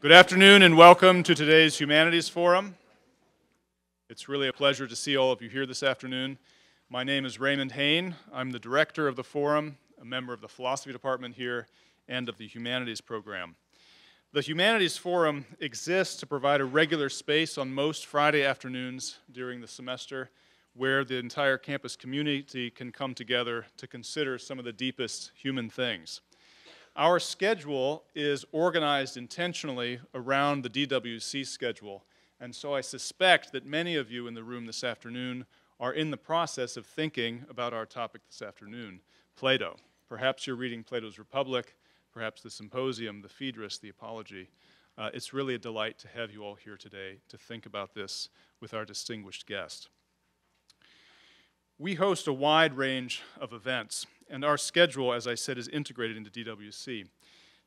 Good afternoon and welcome to today's Humanities Forum. It's really a pleasure to see all of you here this afternoon. My name is Raymond Hain. I'm the director of the forum, a member of the philosophy department here, and of the humanities program. The Humanities Forum exists to provide a regular space on most Friday afternoons during the semester where the entire campus community can come together to consider some of the deepest human things. Our schedule is organized intentionally around the DWC schedule, and so I suspect that many of you in the room this afternoon are in the process of thinking about our topic this afternoon, Plato. Perhaps you're reading Plato's Republic, perhaps the Symposium, the Phaedrus, the Apology. Uh, it's really a delight to have you all here today to think about this with our distinguished guest. We host a wide range of events, and our schedule, as I said, is integrated into DWC.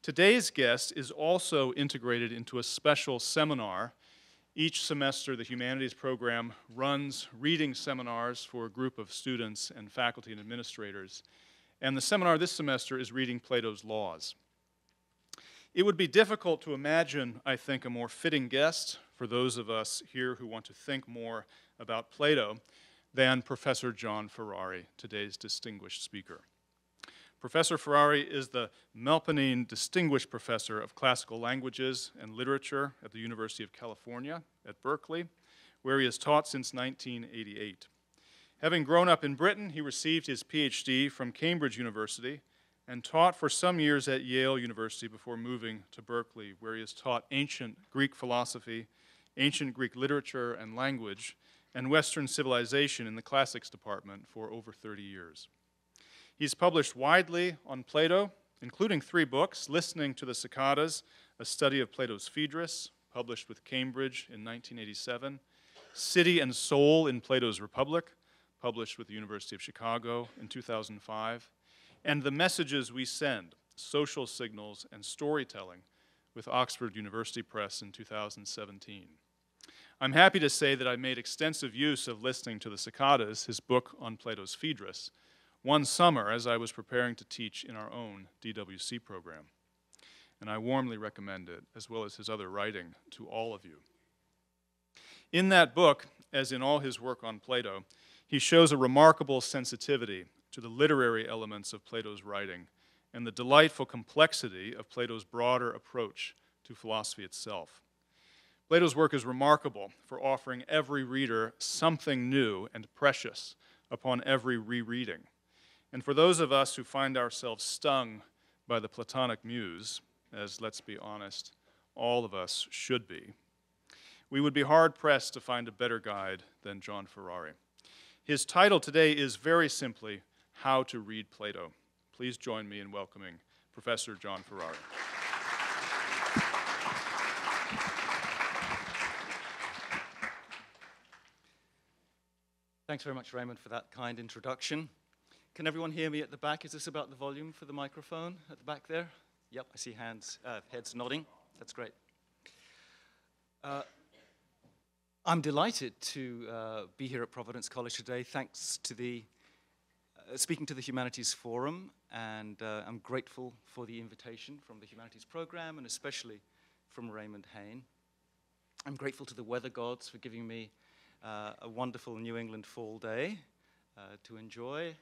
Today's guest is also integrated into a special seminar. Each semester, the humanities program runs reading seminars for a group of students and faculty and administrators. And the seminar this semester is reading Plato's Laws. It would be difficult to imagine, I think, a more fitting guest for those of us here who want to think more about Plato than Professor John Ferrari, today's distinguished speaker. Professor Ferrari is the Melpomene Distinguished Professor of Classical Languages and Literature at the University of California at Berkeley, where he has taught since 1988. Having grown up in Britain, he received his PhD from Cambridge University and taught for some years at Yale University before moving to Berkeley, where he has taught ancient Greek philosophy, ancient Greek literature and language, and Western civilization in the classics department for over 30 years. He's published widely on Plato, including three books Listening to the Cicadas, a study of Plato's Phaedrus, published with Cambridge in 1987, City and Soul in Plato's Republic, published with the University of Chicago in 2005, and The Messages We Send Social Signals and Storytelling with Oxford University Press in 2017. I'm happy to say that I made extensive use of listening to the Cicadas, his book on Plato's Phaedrus, one summer as I was preparing to teach in our own DWC program. And I warmly recommend it, as well as his other writing, to all of you. In that book, as in all his work on Plato, he shows a remarkable sensitivity to the literary elements of Plato's writing and the delightful complexity of Plato's broader approach to philosophy itself. Plato's work is remarkable for offering every reader something new and precious upon every rereading. And for those of us who find ourselves stung by the Platonic muse, as let's be honest, all of us should be, we would be hard pressed to find a better guide than John Ferrari. His title today is very simply How to Read Plato. Please join me in welcoming Professor John Ferrari. Thanks very much, Raymond, for that kind introduction. Can everyone hear me at the back? Is this about the volume for the microphone at the back there? Yep, I see hands, uh, heads nodding. That's great. Uh, I'm delighted to uh, be here at Providence College today, thanks to the uh, speaking to the Humanities Forum, and uh, I'm grateful for the invitation from the Humanities Program and especially from Raymond Hain. I'm grateful to the weather gods for giving me uh, a wonderful New England fall day to enjoy,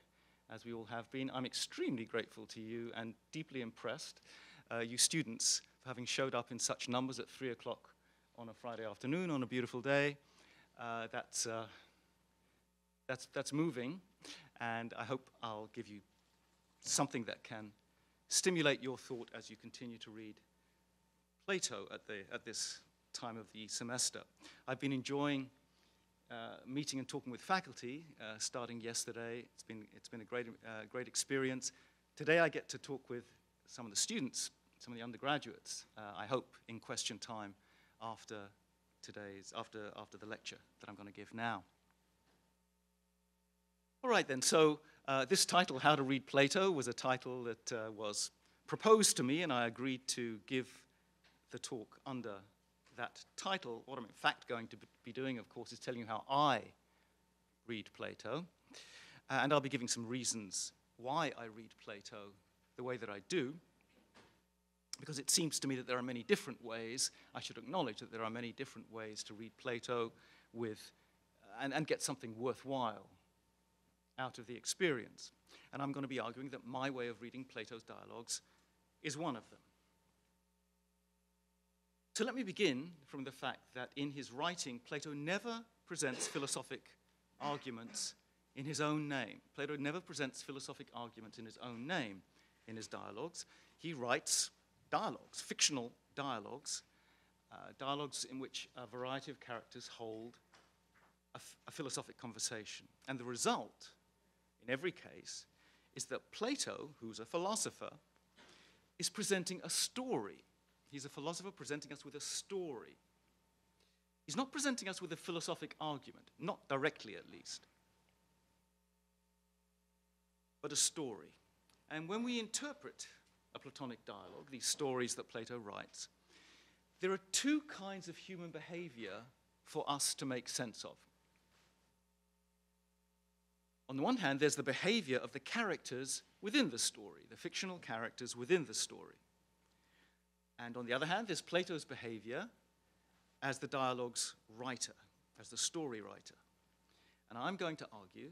as we all have been. I'm extremely grateful to you and deeply impressed, uh, you students, for having showed up in such numbers at 3 o'clock on a Friday afternoon on a beautiful day. Uh, that's, uh, that's, that's moving, and I hope I'll give you something that can stimulate your thought as you continue to read Plato at, the, at this time of the semester. I've been enjoying meeting and talking with faculty uh, starting yesterday. It's been, it's been a great, uh, great experience. Today I get to talk with some of the students, some of the undergraduates, uh, I hope in question time after today's, after, after the lecture that I'm going to give now. All right then, so uh, this title, How to Read Plato, was a title that was proposed to me and I agreed to give the talk under that title, what I'm in fact going to be doing, of course, is telling you how I read Plato. Uh, and I'll be giving some reasons why I read Plato the way that I do. because it seems to me that there are many different ways, I should acknowledge that there are many different ways to read Plato with, and, and get something worthwhile out of the experience. And I'm going to be arguing that my way of reading Plato's dialogues is one of them. So let me begin from the fact that in his writing, Plato never presents philosophic arguments in his own name. Plato never presents philosophic arguments in his own name in his dialogues. He writes dialogues, fictional dialogues, uh, dialogues in which a variety of characters hold a, philosophic conversation. And the result, in every case, is that Plato, who's a philosopher, is presenting a story. He's a philosopher presenting us with a story. He's not presenting us with a philosophic argument, not directly at least, but a story. And when we interpret a Platonic dialogue, these stories that Plato writes, there are two kinds of human behavior for us to make sense of. On the one hand, there's the behavior of the characters within the story, the fictional characters within the story. And on the other hand, there's Plato's behavior as the dialogue's writer, as the story writer. And I'm going to argue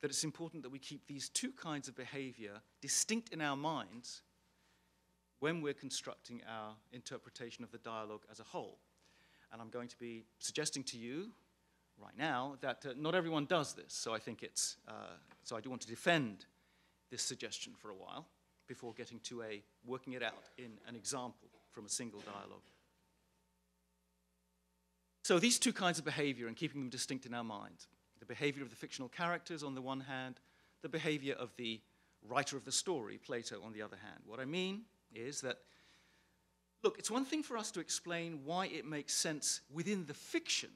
that it's important that we keep these two kinds of behavior distinct in our minds when we're constructing our interpretation of the dialogue as a whole. And I'm going to be suggesting to you right now that uh, not everyone does this, so I think it's, uh, so I do want to defend this suggestion for a while before getting to a working it out in an example from a single dialogue. So these two kinds of behavior and keeping them distinct in our minds the behavior of the fictional characters on the one hand, the behavior of the writer of the story, Plato, on the other hand. What I mean is that, look, it's one thing for us to explain why it makes sense within the fiction,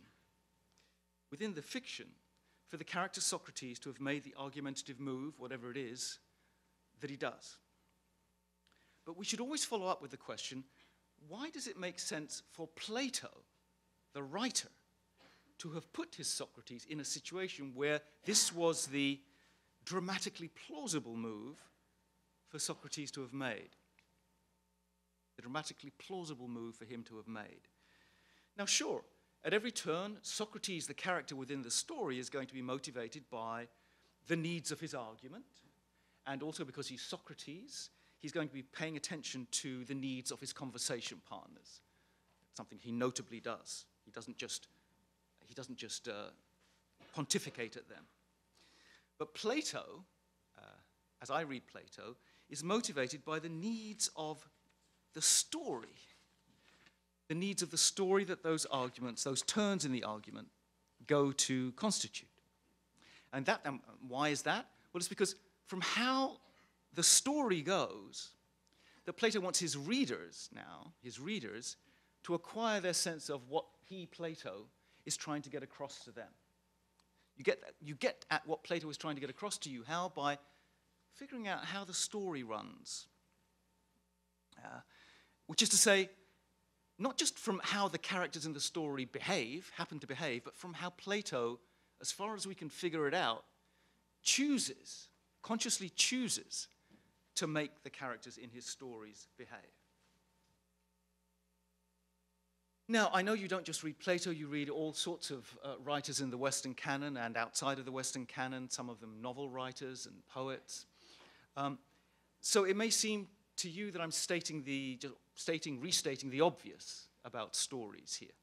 within the fiction, for the character Socrates to have made the argumentative move, whatever it is, that he does. But we should always follow up with the question why does it make sense for Plato, the writer, to have put his Socrates in a situation where this was the dramatically plausible move for Socrates to have made. The dramatically plausible move for him to have made. Now, sure, at every turn, Socrates, the character within the story, is going to be motivated by the needs of his argument, and also because he's Socrates, he's going to be paying attention to the needs of his conversation partners, something he notably does. He doesn't just he doesn't just uh, pontificate at them. But Plato, uh, as I read Plato, is motivated by the needs of the story. The needs of the story that those arguments, those turns in the argument, go to constitute. And that, um, why is that? Well, it's because from how the story goes, that Plato wants his readers now, his readers, to acquire their sense of what he, Plato, is trying to get across to them. You get, you get at what Plato is trying to get across to you. How? By figuring out how the story runs. Uh, which is to say, not just from how the characters in the story behave, happen to behave, but from how Plato, as far as we can figure it out, chooses, consciously chooses, to make the characters in his stories behave. Now, I know you don't just read Plato, you read all sorts of uh, writers in the Western canon and outside of the Western canon, some of them novel writers and poets. Um, so it may seem to you that I'm stating, the, stating, restating the obvious about stories here,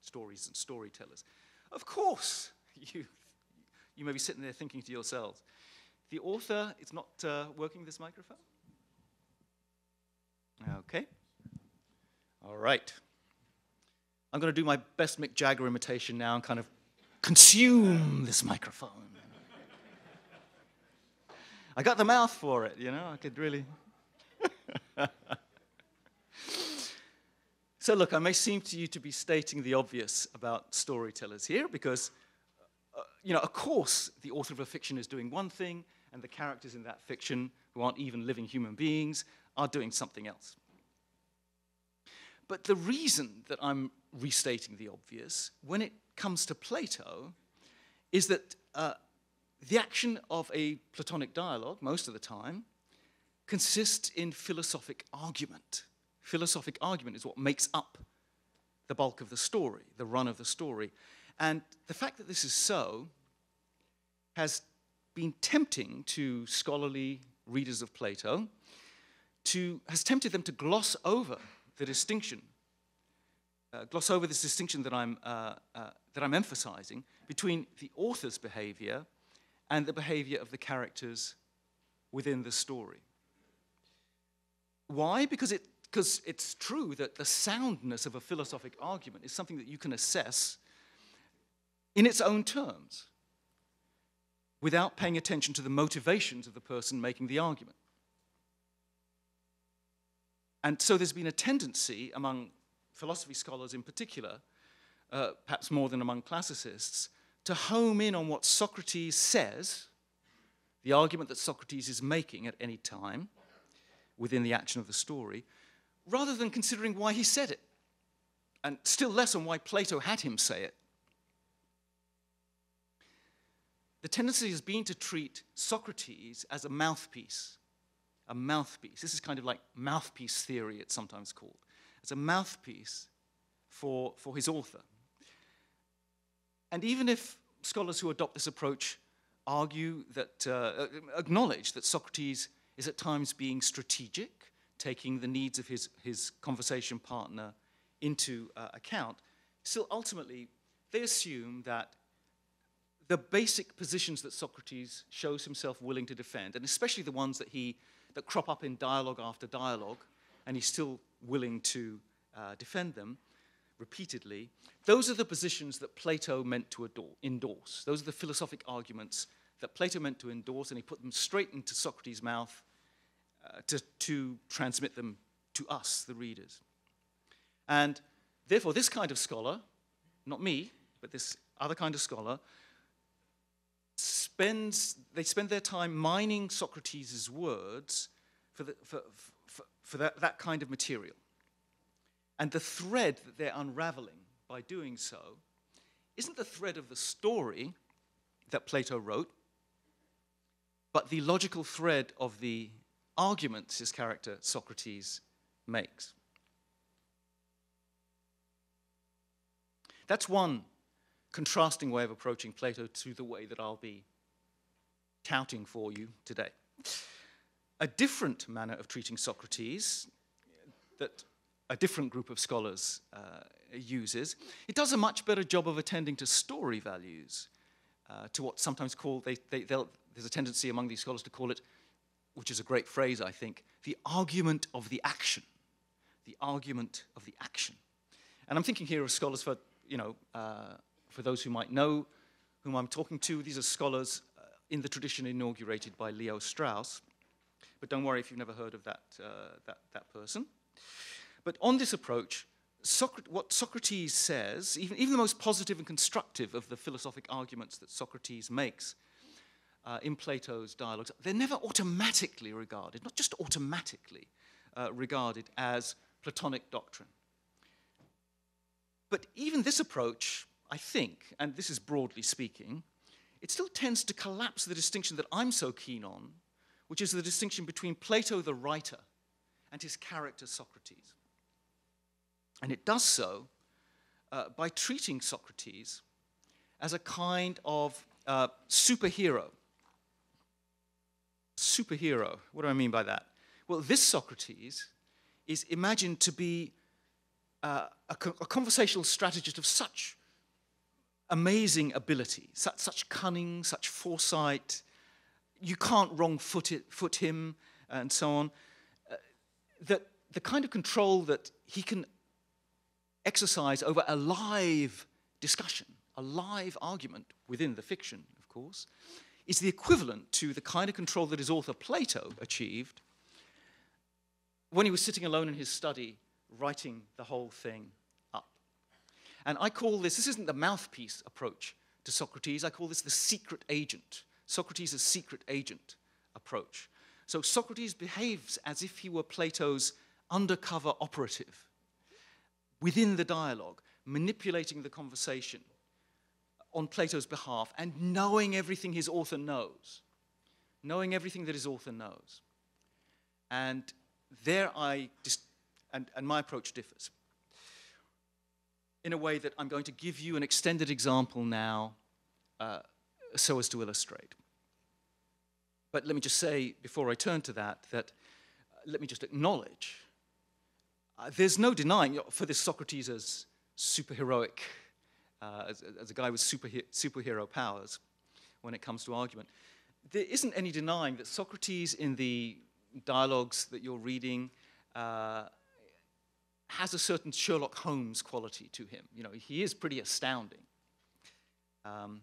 stories and storytellers. Of course, you, you may be sitting there thinking to yourselves, the author is not uh, working this microphone? Okay. All right. I'm going to do my best Mick Jagger imitation now and kind of consume this microphone. I got the mouth for it, you know, I could really. so, look, I may seem to you to be stating the obvious about storytellers here because, uh, you know, of course, the author of a fiction is doing one thing, and the characters in that fiction, who aren't even living human beings, are doing something else. But the reason that I'm restating the obvious when it comes to Plato is that uh, the action of a Platonic dialogue, most of the time, consists in philosophic argument. Philosophic argument is what makes up the bulk of the story, the run of the story. And the fact that this is so has been tempting to scholarly readers of Plato, to, has tempted them to gloss over the distinction, uh, gloss over this distinction that I'm, uh, uh, that I'm emphasizing between the author's behavior and the behavior of the characters within the story. Why? Because, it, because it's true that the soundness of a philosophic argument is something that you can assess in its own terms without paying attention to the motivations of the person making the argument. And so there's been a tendency among philosophy scholars in particular, uh, perhaps more than among classicists, to home in on what Socrates says, the argument that Socrates is making at any time within the action of the story, rather than considering why he said it, and still less on why Plato had him say it. The tendency has been to treat Socrates as a mouthpiece. A mouthpiece. This is kind of like mouthpiece theory, it's sometimes called. As a mouthpiece for, for his author. And even if scholars who adopt this approach argue that, uh, acknowledge that Socrates is at times being strategic, taking the needs of his, his conversation partner into uh, account, still ultimately they assume that the basic positions that Socrates shows himself willing to defend, and especially the ones that, he, that crop up in dialogue after dialogue, and he's still willing to uh, defend them repeatedly, those are the positions that Plato meant to adore, endorse. Those are the philosophic arguments that Plato meant to endorse, and he put them straight into Socrates' mouth uh, to, to transmit them to us, the readers. And therefore, this kind of scholar, not me, but this other kind of scholar, spends, they spend their time mining Socrates' words for, the, for, for, for that, that kind of material. And the thread that they're unraveling by doing so isn't the thread of the story that Plato wrote, but the logical thread of the arguments his character Socrates makes. That's one contrasting way of approaching Plato to the way that I'll be touting for you today. A different manner of treating Socrates that a different group of scholars uh, uses, it does a much better job of attending to story values, uh, to what sometimes called, they, they, there's a tendency among these scholars to call it, which is a great phrase, I think, the argument of the action. The argument of the action. And I'm thinking here of scholars for, you know, uh, for those who might know whom I'm talking to, these are scholars in the tradition inaugurated by Leo Strauss. But don't worry if you've never heard of that, uh, that, that person. But on this approach, Socrates, what Socrates says, even, even the most positive and constructive of the philosophic arguments that Socrates makes uh, in Plato's dialogues, they're never automatically regarded, not just automatically uh, regarded as Platonic doctrine. But even this approach I think, and this is broadly speaking, it still tends to collapse the distinction that I'm so keen on, which is the distinction between Plato the writer and his character Socrates. And it does so uh, by treating Socrates as a kind of uh, superhero. Superhero, what do I mean by that? Well, this Socrates is imagined to be uh, a, a conversational strategist of such amazing ability, such, such cunning, such foresight. You can't wrong foot, it, foot him, and so on. Uh, that the kind of control that he can exercise over a live discussion, a live argument within the fiction, of course, is the equivalent to the kind of control that his author Plato achieved when he was sitting alone in his study writing the whole thing and I call this, this isn't the mouthpiece approach to Socrates, I call this the secret agent. Socrates' secret agent approach. So Socrates behaves as if he were Plato's undercover operative within the dialogue, manipulating the conversation on Plato's behalf and knowing everything his author knows. Knowing everything that his author knows. And there I, and, and my approach differs in a way that I'm going to give you an extended example now uh, so as to illustrate. But let me just say, before I turn to that, that uh, let me just acknowledge uh, there's no denying, you know, for this Socrates as superheroic, uh, as, as, a guy with superhe- superhero powers when it comes to argument, there isn't any denying that Socrates in the dialogues that you're reading uh, has a certain Sherlock Holmes quality to him. You know, he is pretty astounding. Um,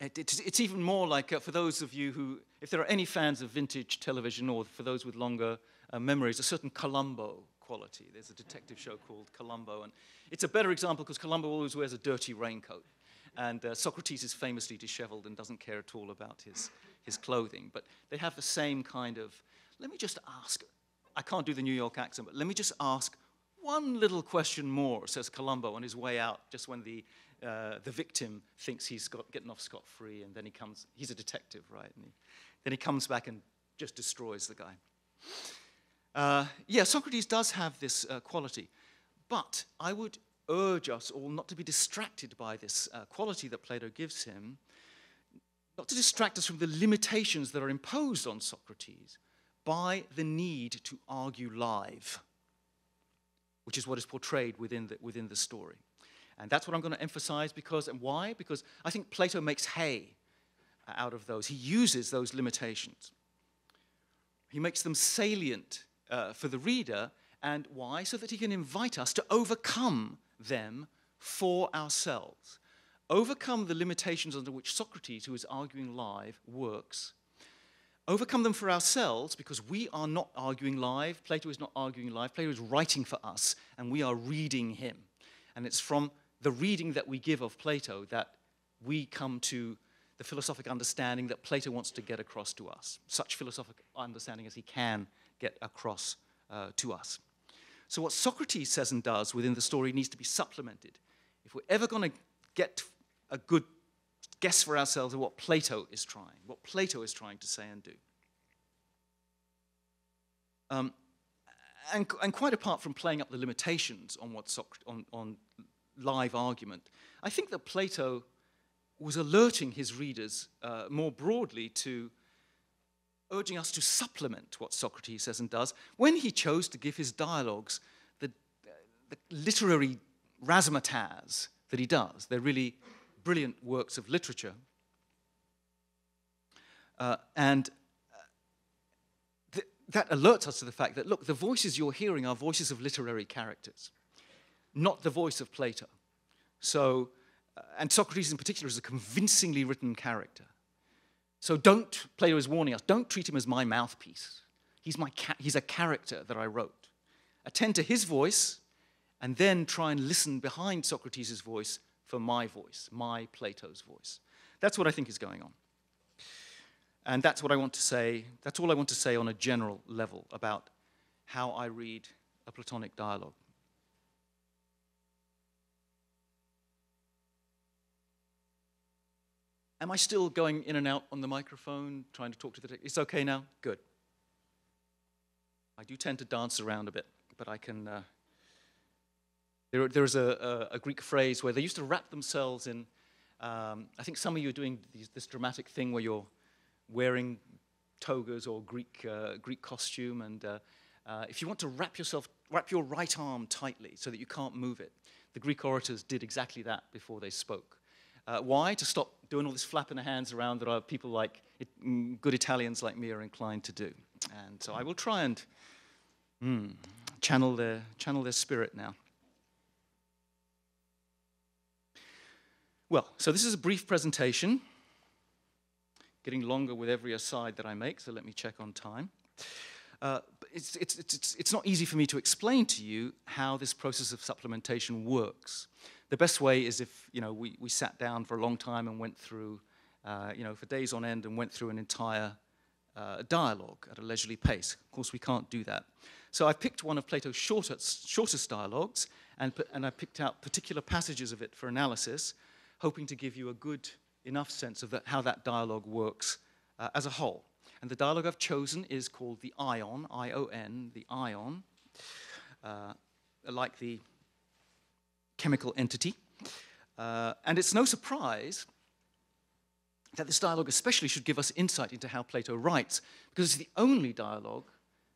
it, it's, it's, even more like, uh, for those of you who, if there are any fans of vintage television or for those with longer uh, memories, a certain Columbo quality. There's a detective show called Columbo, and it's a better example because Columbo always wears a dirty raincoat. And uh, Socrates is famously disheveled and doesn't care at all about his, his clothing. But they have the same kind of, let me just ask, I can't do the New York accent, but let me just ask one little question more, says Columbo on his way out, just when the, uh, the victim thinks he's got, getting off scot free, and then he comes, he's a detective, right? And he, then he comes back and just destroys the guy. Uh, yeah, Socrates does have this uh, quality, but I would urge us all not to be distracted by this uh, quality that Plato gives him, not to distract us from the limitations that are imposed on Socrates by the need to argue live, which is what is portrayed within the, within the story. And that's what I'm going to emphasize because, and why? Because I think Plato makes hay out of those. He uses those limitations. He makes them salient uh, for the reader. And why? So that he can invite us to overcome them for ourselves. Overcome the limitations under which Socrates, who is arguing live, works. Overcome them for ourselves because we are not arguing live. Plato is not arguing live. Plato is writing for us, and we are reading him. And it's from the reading that we give of Plato that we come to the philosophic understanding that Plato wants to get across to us, such philosophic understanding as he can get across uh, to us. So, what Socrates says and does within the story needs to be supplemented. If we're ever going to get a good guess for ourselves of what Plato is trying, what Plato is trying to say and do. Um, and, and, quite apart from playing up the limitations on, what on, on live argument, I think that Plato was alerting his readers uh, more broadly to urging us to supplement what Socrates says and does when he chose to give his dialogues the, the literary razzmatazz that he does. They're really brilliant works of literature. Uh, and uh, th- that alerts us to the fact that, look, the voices you're hearing are voices of literary characters, not the voice of Plato. So, uh, and Socrates in particular is a convincingly written character. So don't, Plato is warning us, don't treat him as my mouthpiece. He's, my he's a character that I wrote. Attend to his voice, and then try and listen behind Socrates' voice for my voice, my Plato's voice. That's what I think is going on. And that's what I want to say, that's all I want to say on a general level about how I read a Platonic dialogue. Am I still going in and out on the microphone, trying to talk to the. It's okay now? Good. I do tend to dance around a bit, but I can. Uh, there, there's a, a, a, Greek phrase where they used to wrap themselves in. Um, I think some of you are doing these, this dramatic thing where you're wearing togas or Greek, uh, Greek costume, and uh, uh, if you want to wrap yourself, wrap your right arm tightly so that you can't move it. The Greek orators did exactly that before they spoke. Uh, why? To stop doing all this flapping the hands around that are people like it, mm, good Italians like me are inclined to do. And so I will try and mm, channel, their, channel their spirit now. Well, so this is a brief presentation, getting longer with every aside that I make, so let me check on time. Uh, it's, it's, it's, it's not easy for me to explain to you how this process of supplementation works the best way is if you know we, we sat down for a long time and went through uh, you know for days on end and went through an entire uh, dialogue at a leisurely pace. Of course, we can't do that. So I picked one of Plato's shortest, shortest dialogues and, and I picked out particular passages of it for analysis, hoping to give you a good enough sense of that, how that dialogue works uh, as a whole. And the dialogue I've chosen is called the Ion, I O N, the Ion, uh, like the chemical entity. Uh, and it's no surprise that this dialogue especially should give us insight into how Plato writes, because it's the only dialogue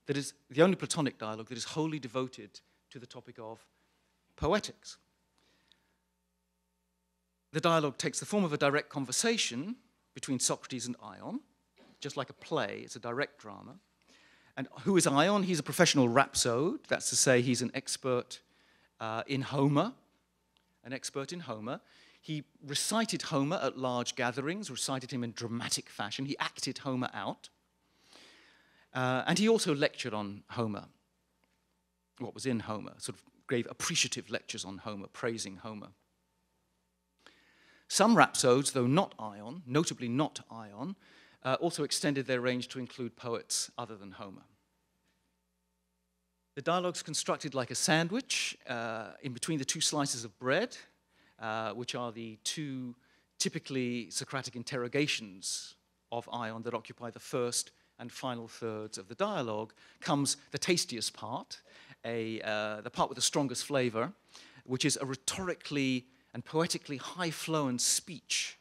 that is the only Platonic dialogue that is wholly devoted to the topic of poetics. The dialogue takes the form of a direct conversation between Socrates and Ion, just like a play, it's a direct drama. And who is Ion? He's a professional rhapsode, that's to say, he's an expert uh, in Homer, an expert in Homer. He recited Homer at large gatherings, recited him in dramatic fashion. He acted Homer out. Uh, and he also lectured on Homer, what was in Homer, sort of gave appreciative lectures on Homer, praising Homer. Some rhapsodes, though not Ion, notably not Ion, uh, also extended their range to include poets other than Homer. The dialogue's constructed like a sandwich uh, in between the two slices of bread, uh, which are the two typically Socratic interrogations of Ion that occupy the first and final thirds of the dialogue, comes the tastiest part, a, uh, the part with the strongest flavor, which is a rhetorically and poetically high flown speech,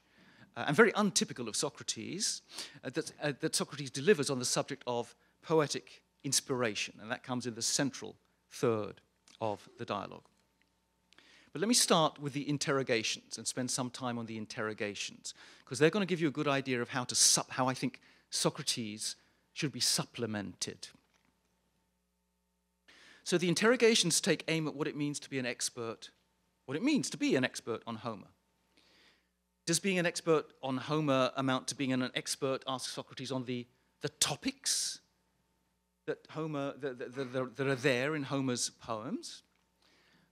uh, and very untypical of Socrates, uh, that, uh, that Socrates delivers on the subject of poetic inspiration, and that comes in the central third of the dialogue. But let me start with the interrogations and spend some time on the interrogations, because they're going to give you a good idea of how, to sup- how I think Socrates should be supplemented. So the interrogations take aim at what it means to be an expert what it means to be an expert on Homer. Does being an expert on Homer amount to being an expert, asks Socrates, on the, the topics that, Homer, that, that, that are there in Homer's poems?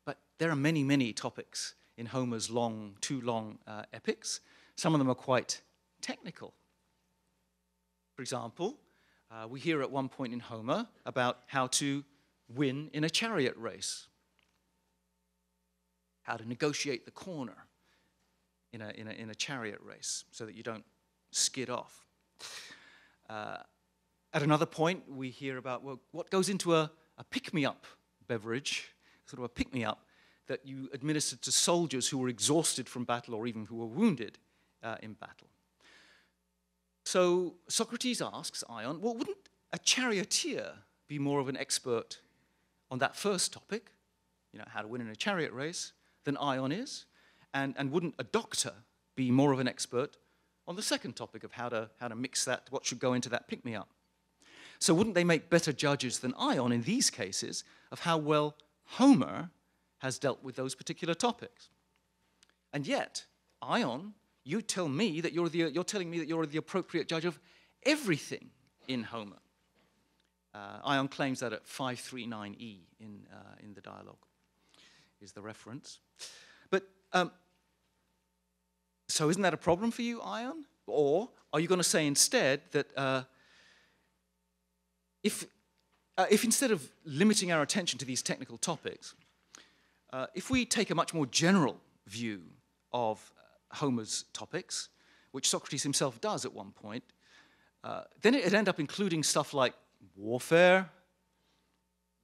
But there are many, many topics in Homer's long, too long uh, epics. Some of them are quite technical. For example, uh, we hear at one point in Homer about how to win in a chariot race how to negotiate the corner in a, in a, in a chariot race so that you don't skid off. Uh, at another point, we hear about well, what goes into a, a pick me up beverage, sort of a pick me up that you administered to soldiers who were exhausted from battle or even who were wounded uh, in battle. So Socrates asks Ion, well, wouldn't a charioteer be more of an expert on that first topic, you know, how to win in a chariot race, than Ion is? And, and wouldn't a doctor be more of an expert on the second topic of how to, how to mix that, what should go into that pick me up? So, wouldn't they make better judges than Ion in these cases of how well Homer has dealt with those particular topics? And yet, Ion, you tell me that you're, the, you're telling me that you're the appropriate judge of everything in Homer. Uh, Ion claims that at 539e in, uh, in the dialogue is the reference. But um, so isn't that a problem for you, Ion? Or are you going to say instead that uh, if, uh, if instead of limiting our attention to these technical topics, uh, if we take a much more general view of uh, Homer's topics, which Socrates himself does at one point, uh, then it'd end up including stuff like warfare,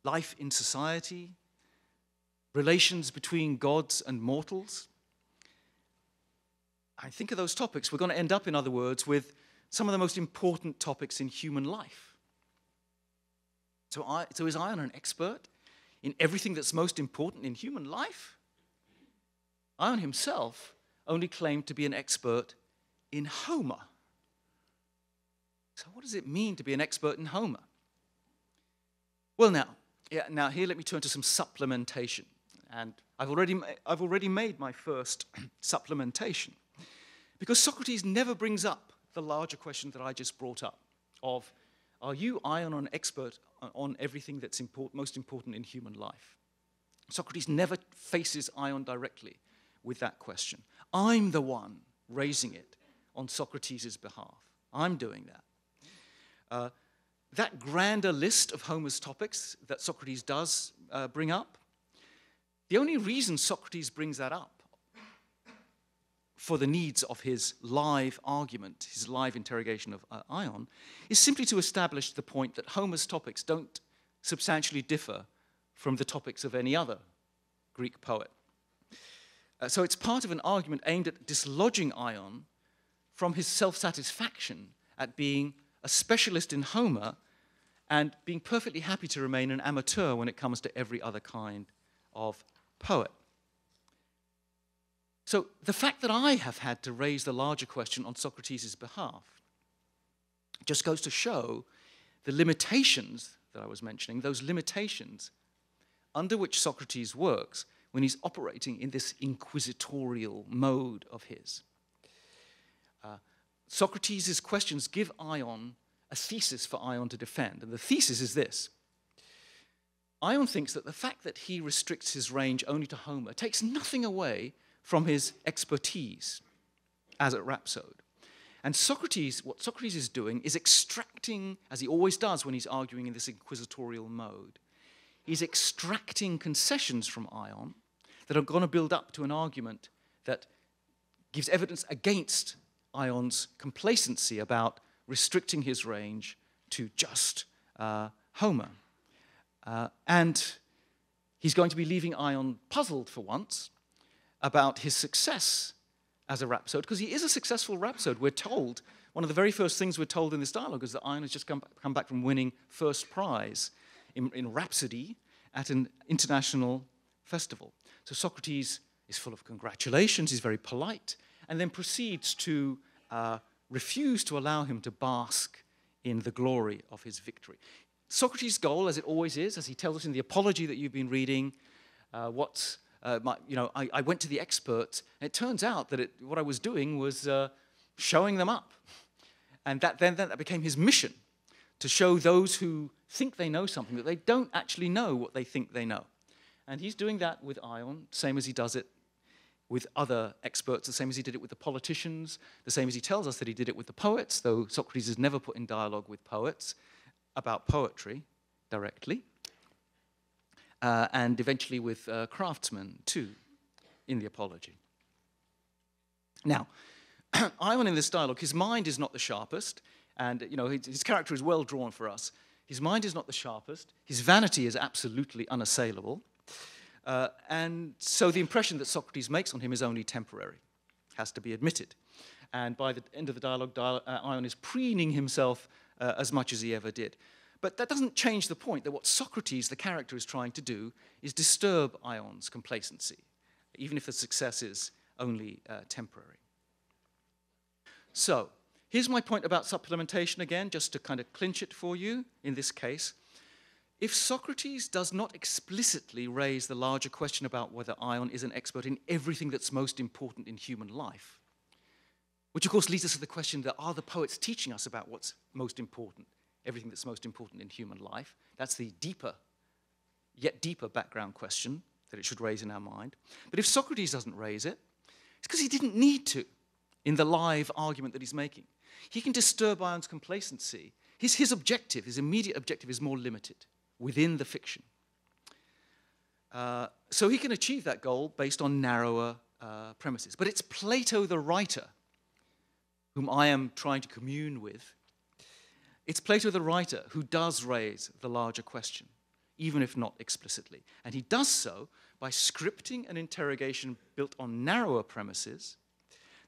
life in society, relations between gods and mortals. I think of those topics, we're going to end up, in other words, with some of the most important topics in human life. So, I, so is Ion an expert in everything that's most important in human life? Ion himself only claimed to be an expert in Homer. So, what does it mean to be an expert in Homer? Well, now, yeah, now here let me turn to some supplementation. And I've already, I've already made my first supplementation. Because Socrates never brings up the larger question that I just brought up of, are you, Ion, an expert on everything that's important, most important in human life? Socrates never faces Ion directly with that question. I'm the one raising it on Socrates' behalf. I'm doing that. Uh, that grander list of Homer's topics that Socrates does uh, bring up the only reason Socrates brings that up for the needs of his live argument, his live interrogation of uh, Ion, is simply to establish the point that Homer's topics don't substantially differ from the topics of any other Greek poet. Uh, so it's part of an argument aimed at dislodging Ion from his self satisfaction at being a specialist in Homer and being perfectly happy to remain an amateur when it comes to every other kind of poet. So the fact that I have had to raise the larger question on Socrates' behalf just goes to show the limitations that I was mentioning, those limitations under which Socrates works when he's operating in this inquisitorial mode of his. Uh, Socrates' questions give Ion a thesis for Ion to defend, and the thesis is this. Ion thinks that the fact that he restricts his range only to Homer takes nothing away from his expertise as a rhapsode. And Socrates, what Socrates is doing is extracting, as he always does when he's arguing in this inquisitorial mode, he's extracting concessions from Ion that are going to build up to an argument that gives evidence against Ion's complacency about restricting his range to just uh, Homer. Uh, and he's going to be leaving Ion puzzled for once about his success as a rhapsode, because he is a successful rhapsode. We're told, one of the very first things we're told in this dialogue is that Ion has just come, come back from winning first prize in, in Rhapsody at an international festival. So Socrates is full of congratulations, he's very polite, and then proceeds to uh, refuse to allow him to bask in the glory of his victory. Socrates' goal, as it always is, as he tells us in the apology that you've been reading, uh, what uh, my, you know, I, I, went to the experts, and it turns out that it, what I was doing was uh, showing them up. And that, then, that became his mission to show those who think they know something that they don't actually know what they think they know. And he's doing that with Ion, same as he does it with other experts, the same as he did it with the politicians, the same as he tells us that he did it with the poets, though Socrates is never put in dialogue with poets about poetry directly uh, and eventually with uh, craftsmen too in the Apology. Now, Ion in this dialogue, his mind is not the sharpest, and you know his, his character is well drawn for us. His mind is not the sharpest. His vanity is absolutely unassailable. Uh, and so the impression that Socrates makes on him is only temporary, has to be admitted. And by the end of the dialogue, uh, Ion is preening himself uh, as much as he ever did. But that doesn't change the point that what Socrates, the character, is trying to do is disturb Ion's complacency, even if the success is only uh, temporary. So, here's my point about supplementation again, just to kind of clinch it for you in this case. If Socrates does not explicitly raise the larger question about whether Ion is an expert in everything that's most important in human life, which of course leads us to the question that are the poets teaching us about what's most important? everything that's most important in human life. That's the deeper, yet deeper background question that it should raise in our mind. But if Socrates doesn't raise it, it's because he didn't need to in the live argument that he's making. He can disturb Ion's complacency. His, his objective, his immediate objective, is more limited within the fiction. Uh, so he can achieve that goal based on narrower uh, premises. But it's Plato the writer, whom I am trying to commune with, it's Plato the writer who does raise the larger question, even if not explicitly. And he does so by scripting an interrogation built on narrower premises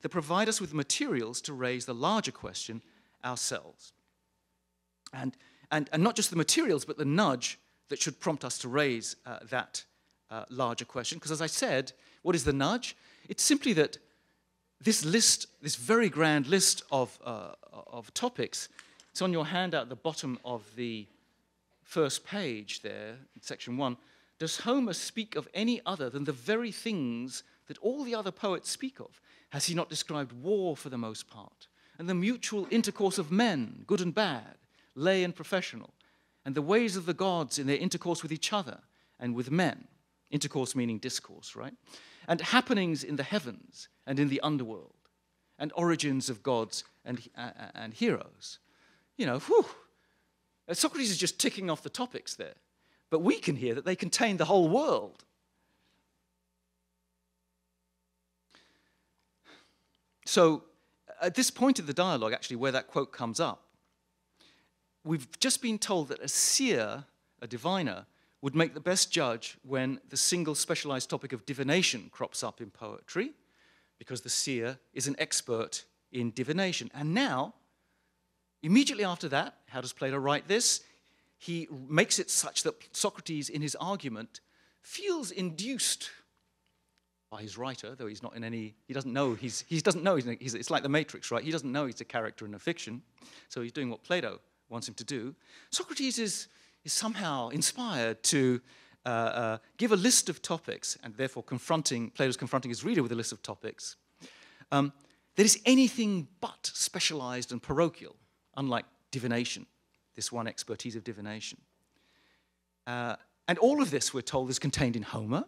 that provide us with materials to raise the larger question ourselves. And, and, and not just the materials, but the nudge that should prompt us to raise uh, that uh, larger question. Because as I said, what is the nudge? It's simply that this list, this very grand list of, uh, of topics, it's on your handout at the bottom of the first page there, section one. Does Homer speak of any other than the very things that all the other poets speak of? Has he not described war for the most part? And the mutual intercourse of men, good and bad, lay and professional, and the ways of the gods in their intercourse with each other and with men? Intercourse meaning discourse, right? And happenings in the heavens and in the underworld, and origins of gods and, uh, and heroes you know, whew. Uh, Socrates is just ticking off the topics there. But we can hear that they contain the whole world. so at this point in the dialogue, actually, where that quote comes up, we've just been told that a seer, a diviner, would make the best judge when the single specialized topic of divination crops up in poetry, because the seer is an expert in divination. And now, immediately after that, how does Plato write this? He makes it such that Socrates, in his argument, feels induced by his writer, though he's not in any, he doesn't know, he's, he doesn't know, he's, it's like the Matrix, right? He doesn't know he's a character in a fiction, so he's doing what Plato wants him to do. Socrates is, is somehow inspired to uh, uh, give a list of topics, and therefore confronting, Plato's confronting his reader with a list of topics, um, that is anything but specialized and parochial, unlike divination, this one expertise of divination. Uh, and all of this, we're told, is contained in Homer,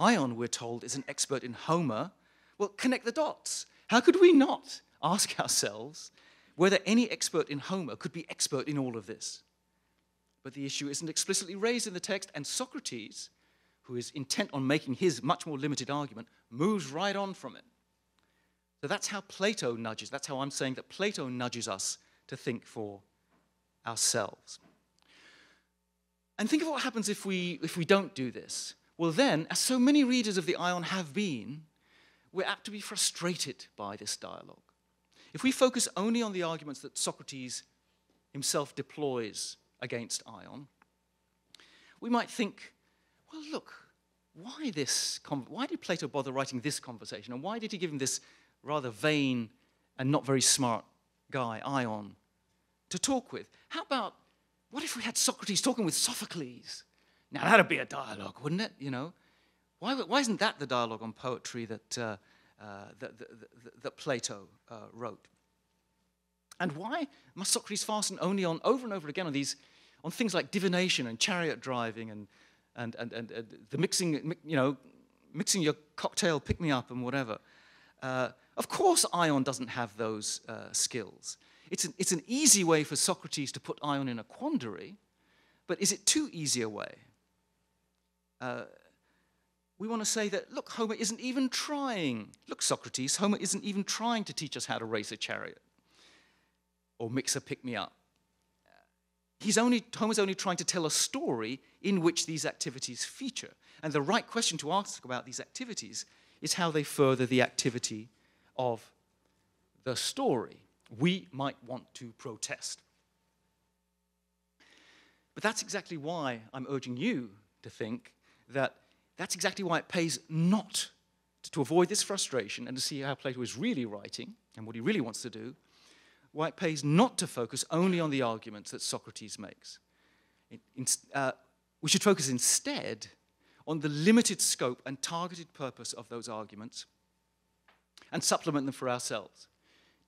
Ion, we're told, is an expert in Homer. Well, connect the dots. How could we not ask ourselves whether any expert in Homer could be expert in all of this? But the issue isn't explicitly raised in the text, and Socrates, who is intent on making his much more limited argument, moves right on from it. So that's how Plato nudges. That's how I'm saying that Plato nudges us to think for ourselves. And think of what happens if we, if we don't do this. Well, then, as so many readers of the Ion have been, we're apt to be frustrated by this dialogue. If we focus only on the arguments that Socrates himself deploys against Ion, we might think, well, look, why this? why did Plato bother writing this conversation? And why did he give him this rather vain and not very smart guy, Ion, to talk with? How about, what if we had Socrates talking with Sophocles? Now, that'd be a dialogue, wouldn't it? You know, why, why isn't that the dialogue on poetry that, uh, uh, that, that, that, Plato uh, wrote? And why must Socrates fasten only on, over and over again, on these, on things like divination and chariot driving and, and, and, and, and the mixing, you know, mixing your cocktail pick me up and whatever? Uh, of course, Ion doesn't have those uh, skills. It's an, it's an easy way for Socrates to put Ion in a quandary, but is it too easy a way? uh, we want to say that, look, Homer isn't even trying. Look, Socrates, Homer isn't even trying to teach us how to race a chariot or mix a pick me up. He's only, Homer's only trying to tell a story in which these activities feature. And the right question to ask about these activities is how they further the activity of the story. We might want to protest. But that's exactly why I'm urging you to think that that's exactly why it pays not to avoid this frustration and to see how Plato is really writing and what he really wants to do, why it pays not to focus only on the arguments that Socrates makes. In, uh, we should focus instead on the limited scope and targeted purpose of those arguments and supplement them for ourselves,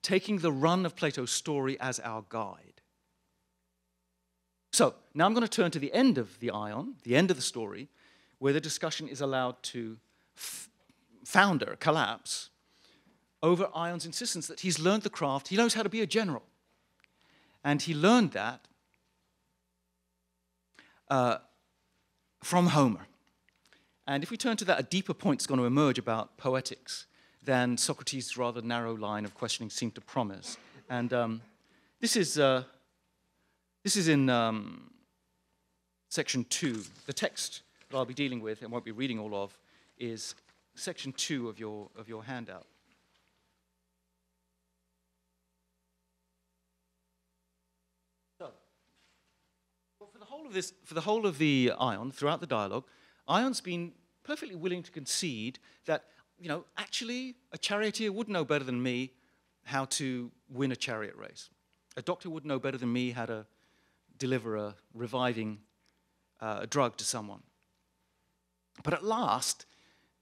taking the run of Plato's story as our guide. So, now I'm going to turn to the end of the ion, the end of the story, where the discussion is allowed to founder, collapse, over Ion's insistence that he's learned the craft, he knows how to be a general. And he learned that uh, from Homer. And if we turn to that, a deeper point is going to emerge about poetics than Socrates' rather narrow line of questioning seemed to promise. And um, this, is, uh, this is in um, section two. The text that I'll be dealing with and won't be reading all of is section two of your, of your handout. Whole of this, for the whole of the Ion, throughout the dialogue, Ion's been perfectly willing to concede that, you know, actually a charioteer would know better than me how to win a chariot race. A doctor would know better than me how to deliver a reviving uh, drug to someone. But at last,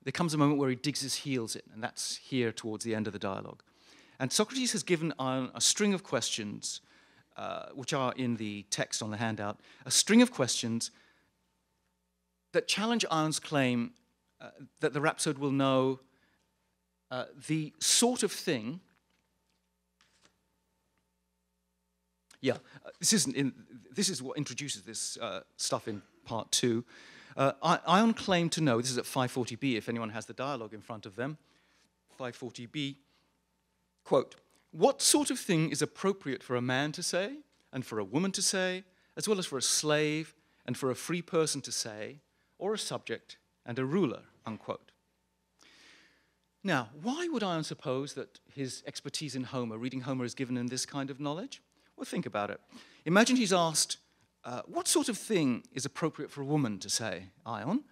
there comes a moment where he digs his heels in, and that's here towards the end of the dialogue. And Socrates has given Ion a string of questions, uh, which are in the text on the handout, a string of questions that challenge Ion's claim uh, that the rhapsode will know uh, the sort of thing. Yeah, uh, this isn't in. This is what introduces this uh, stuff in part two. Ion claimed to know, this is at 540b if anyone has the dialogue in front of them, 540b, quote, what sort of thing is appropriate for a man to say, and for a woman to say, as well as for a slave and for a free person to say, or a subject and a ruler, unquote. Now, why would Ion suppose that his expertise in Homer, reading Homer, has given him this kind of knowledge? Well, think about it. Imagine he's asked, uh, What sort of thing is appropriate for a woman to say, Ion?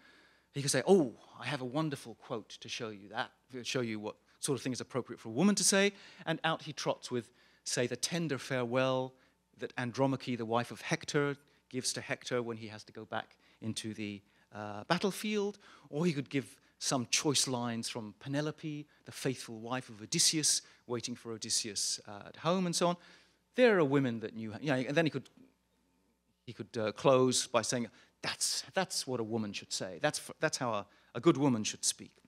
He could say, Oh, I have a wonderful quote to show you that, show you what sort of thing is appropriate for a woman to say. And out he trots with, say, the tender farewell that Andromache, the wife of Hector, gives to Hector when he has to go back into the uh, battlefield. Or he could give some choice lines from Penelope, the faithful wife of Odysseus, waiting for Odysseus uh, at home, and so on. There are women that knew, know, and then he could, he could uh, close by saying, that's, that's what a woman should say. That's, that's how a, a good woman should speak.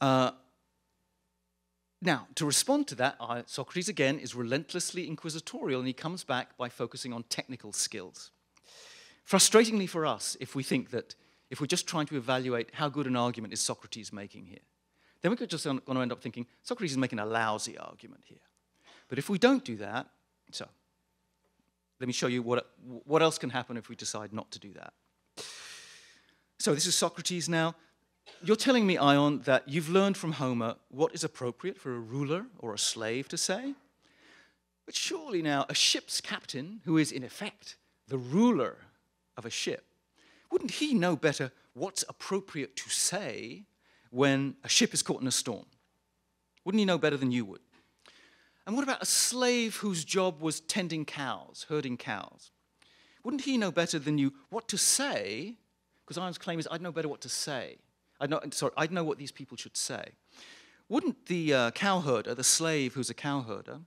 Uh, now, to respond to that, Socrates again is relentlessly inquisitorial and he comes back by focusing on technical skills. Frustratingly for us, if we think that if we're just trying to evaluate how good an argument is Socrates making here. Then we're just going to end up thinking Socrates is making a lousy argument here. But if we don't do that, so let me show you what, what else can happen if we decide not to do that. So this is Socrates now. You're telling me, Ion, that you've learned from Homer what is appropriate for a ruler or a slave to say? But surely now, a ship's captain, who is in effect the ruler of a ship, wouldn't he know better what's appropriate to say when a ship is caught in a storm? Wouldn't he know better than you would? And what about a slave whose job was tending cows, herding cows? Wouldn't he know better than you what to say? Because Ion's claim is, I'd know better what to say. I'd know, sorry, I'd know what these people should say. Wouldn't the uh, cowherder, the slave who's a cowherder,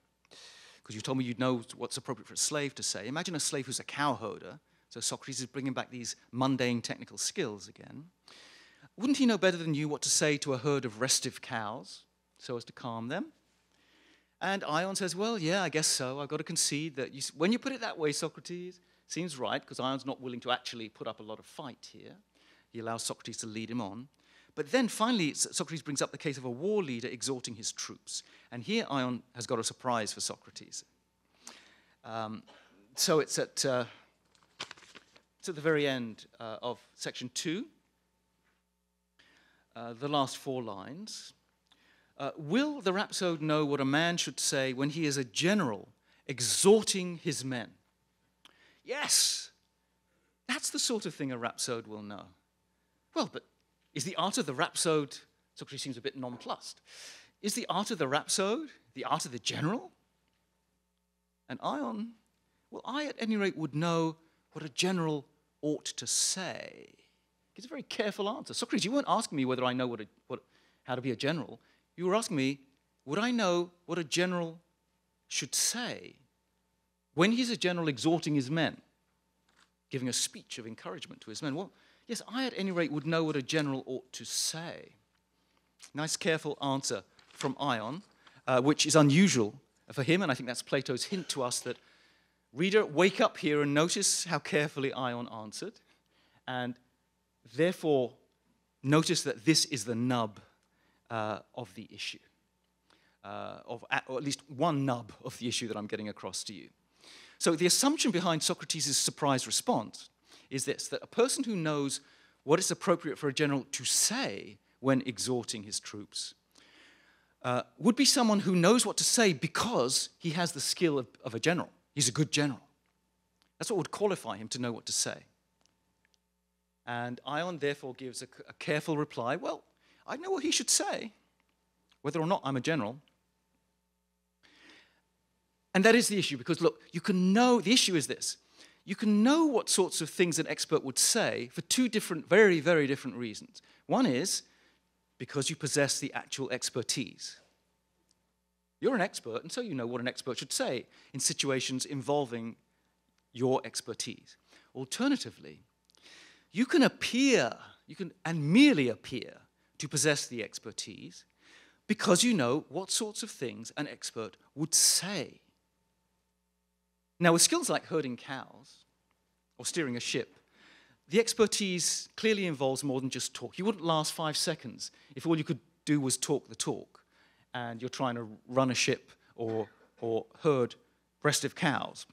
because you told me you'd know what's appropriate for a slave to say, imagine a slave who's a cowherder so Socrates is bringing back these mundane technical skills again. Wouldn't he know better than you what to say to a herd of restive cows so as to calm them? And Ion says, Well, yeah, I guess so. I've got to concede that you, when you put it that way, Socrates, seems right, because Ion's not willing to actually put up a lot of fight here. He allows Socrates to lead him on. But then finally, Socrates brings up the case of a war leader exhorting his troops. And here Ion has got a surprise for Socrates. Um, so it's at uh, to the very end uh, of section two, uh, the last four lines. Uh, will the rhapsode know what a man should say when he is a general exhorting his men? Yes, that's the sort of thing a rhapsode will know. Well, but is the art of the rhapsode, Socrates seems a bit nonplussed, is the art of the rhapsode the art of the general? And Ion, well, I at any rate would know what a general ought to say? It's a very careful answer. Socrates, you weren't asking me whether I know what a, what, how to be a general. You were asking me, would I know what a general should say when he's a general exhorting his men, giving a speech of encouragement to his men? Well, yes, I at any rate would know what a general ought to say. Nice, careful answer from Ion, uh, which is unusual for him, and I think that's Plato's hint to us that Reader, wake up here and notice how carefully Ion answered, and therefore notice that this is the nub uh, of the issue, uh, of, or at least one nub of the issue that I'm getting across to you. So the assumption behind Socrates' surprise response is this that a person who knows what is appropriate for a general to say when exhorting his troops uh, would be someone who knows what to say because he has the skill of, of a general. He's a good general. That's what would qualify him to know what to say. And Ion therefore gives a, a careful reply Well, I know what he should say, whether or not I'm a general. And that is the issue because, look, you can know, the issue is this you can know what sorts of things an expert would say for two different, very, very different reasons. One is because you possess the actual expertise. You're an expert, and so you know what an expert should say in situations involving your expertise. Alternatively, you can appear, you can, and merely appear, to possess the expertise because you know what sorts of things an expert would say. Now, with skills like herding cows or steering a ship, the expertise clearly involves more than just talk. You wouldn't last five seconds if all you could do was talk the talk and you're trying to run a ship or, or herd restive cows.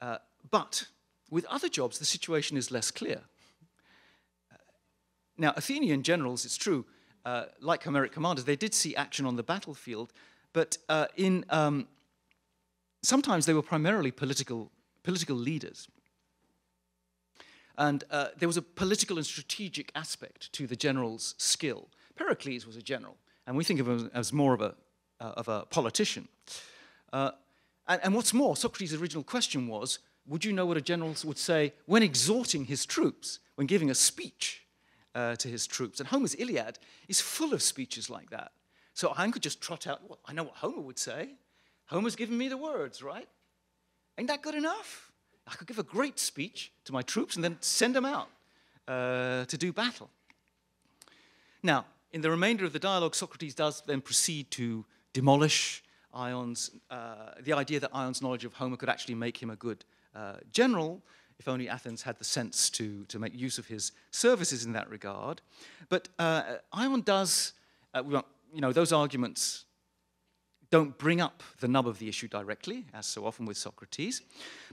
Uh, but with other jobs, the situation is less clear. Uh, now, Athenian generals, it's true, uh, like Homeric commanders, they did see action on the battlefield, but uh, in, um, sometimes they were primarily political, political leaders. And uh, there was a political and strategic aspect to the general's skill. Pericles was a general, and we think of him as more of a, uh, of a politician. Uh, and, and what's more, Socrates' original question was would you know what a general would say when exhorting his troops, when giving a speech uh, to his troops? And Homer's Iliad is full of speeches like that. So I could just trot out, well, I know what Homer would say. Homer's given me the words, right? Ain't that good enough? I could give a great speech to my troops and then send them out uh, to do battle. Now, in the remainder of the dialogue, Socrates does then proceed to demolish Ion's, uh, the idea that Ion's knowledge of Homer could actually make him a good uh, general, if only Athens had the sense to, to make use of his services in that regard. But uh, Ion does, uh, you know, those arguments don't bring up the nub of the issue directly, as so often with Socrates.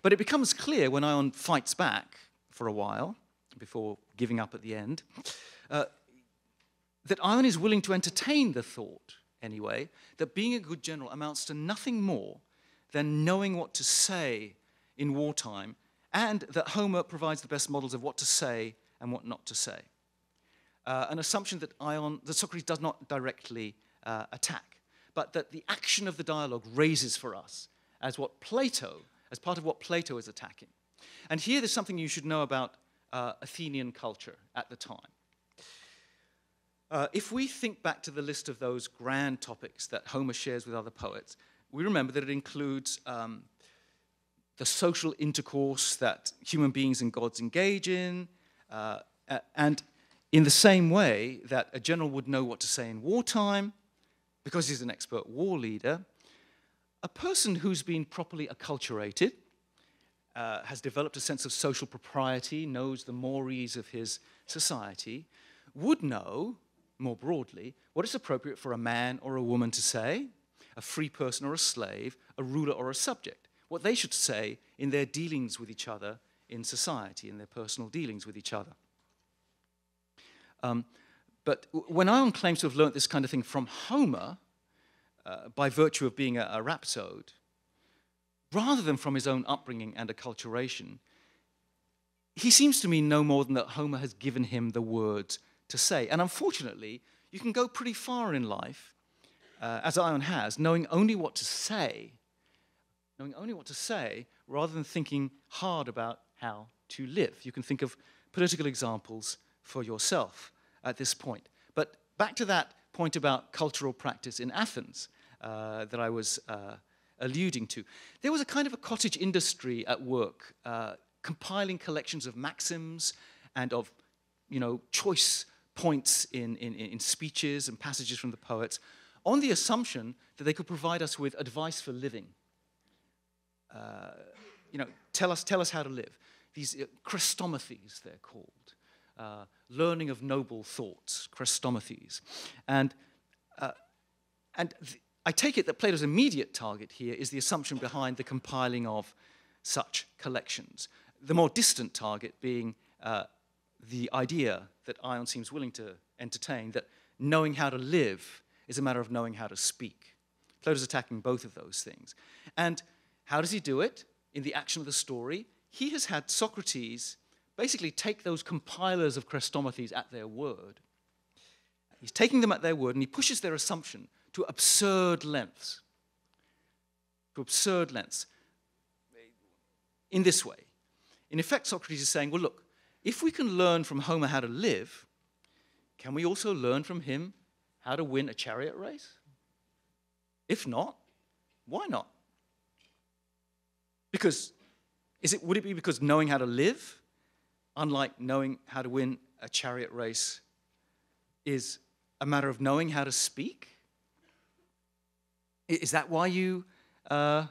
But it becomes clear when Ion fights back for a while, before giving up at the end, uh, that Ion is willing to entertain the thought, anyway, that being a good general amounts to nothing more than knowing what to say in wartime, and that Homer provides the best models of what to say and what not to say. Uh, an assumption that, Ion, that Socrates does not directly uh, attack, but that the action of the dialogue raises for us as what Plato, as part of what Plato is attacking. And here there's something you should know about uh, Athenian culture at the time. Uh, if we think back to the list of those grand topics that Homer shares with other poets, we remember that it includes um, the social intercourse that human beings and gods engage in, uh, and in the same way that a general would know what to say in wartime, because he's an expert war leader, a person who's been properly acculturated, uh, has developed a sense of social propriety, knows the mores of his society, would know, more broadly, what is appropriate for a man or a woman to say, a free person or a slave, a ruler or a subject what they should say in their dealings with each other in society, in their personal dealings with each other. Um, but when Ion claims to have learnt this kind of thing from Homer, uh, by virtue of being a, a rhapsode, rather than from his own upbringing and acculturation, he seems to mean no more than that Homer has given him the words to say. And unfortunately, you can go pretty far in life, uh, as Ion has, knowing only what to say knowing only what to say rather than thinking hard about how to live. You can think of political examples for yourself at this point. But back to that point about cultural practice in Athens uh, that I was uh, alluding to. There was a kind of a cottage industry at work, uh, compiling collections of maxims and of, you know, choice points in, in, in speeches and passages from the poets on the assumption that they could provide us with advice for living uh, you know, tell us, tell us how to live. These uh, Chrestomathies, they're called. Uh, learning of noble thoughts, Chrestomathies. And, uh, and I take it that Plato's immediate target here is the assumption behind the compiling of such collections. The more distant target being uh, the idea that Ion seems willing to entertain that knowing how to live is a matter of knowing how to speak. Plato's attacking both of those things. And how does he do it? In the action of the story, he has had Socrates basically take those compilers of Chrestomathies at their word. He's taking them at their word and he pushes their assumption to absurd lengths. To absurd lengths. In this way. In effect, Socrates is saying, well, look, if we can learn from Homer how to live, can we also learn from him how to win a chariot race? If not, why not? Because is it, would it be because knowing how to live, unlike knowing how to win a chariot race, is a matter of knowing how to speak? Is that why you, uh,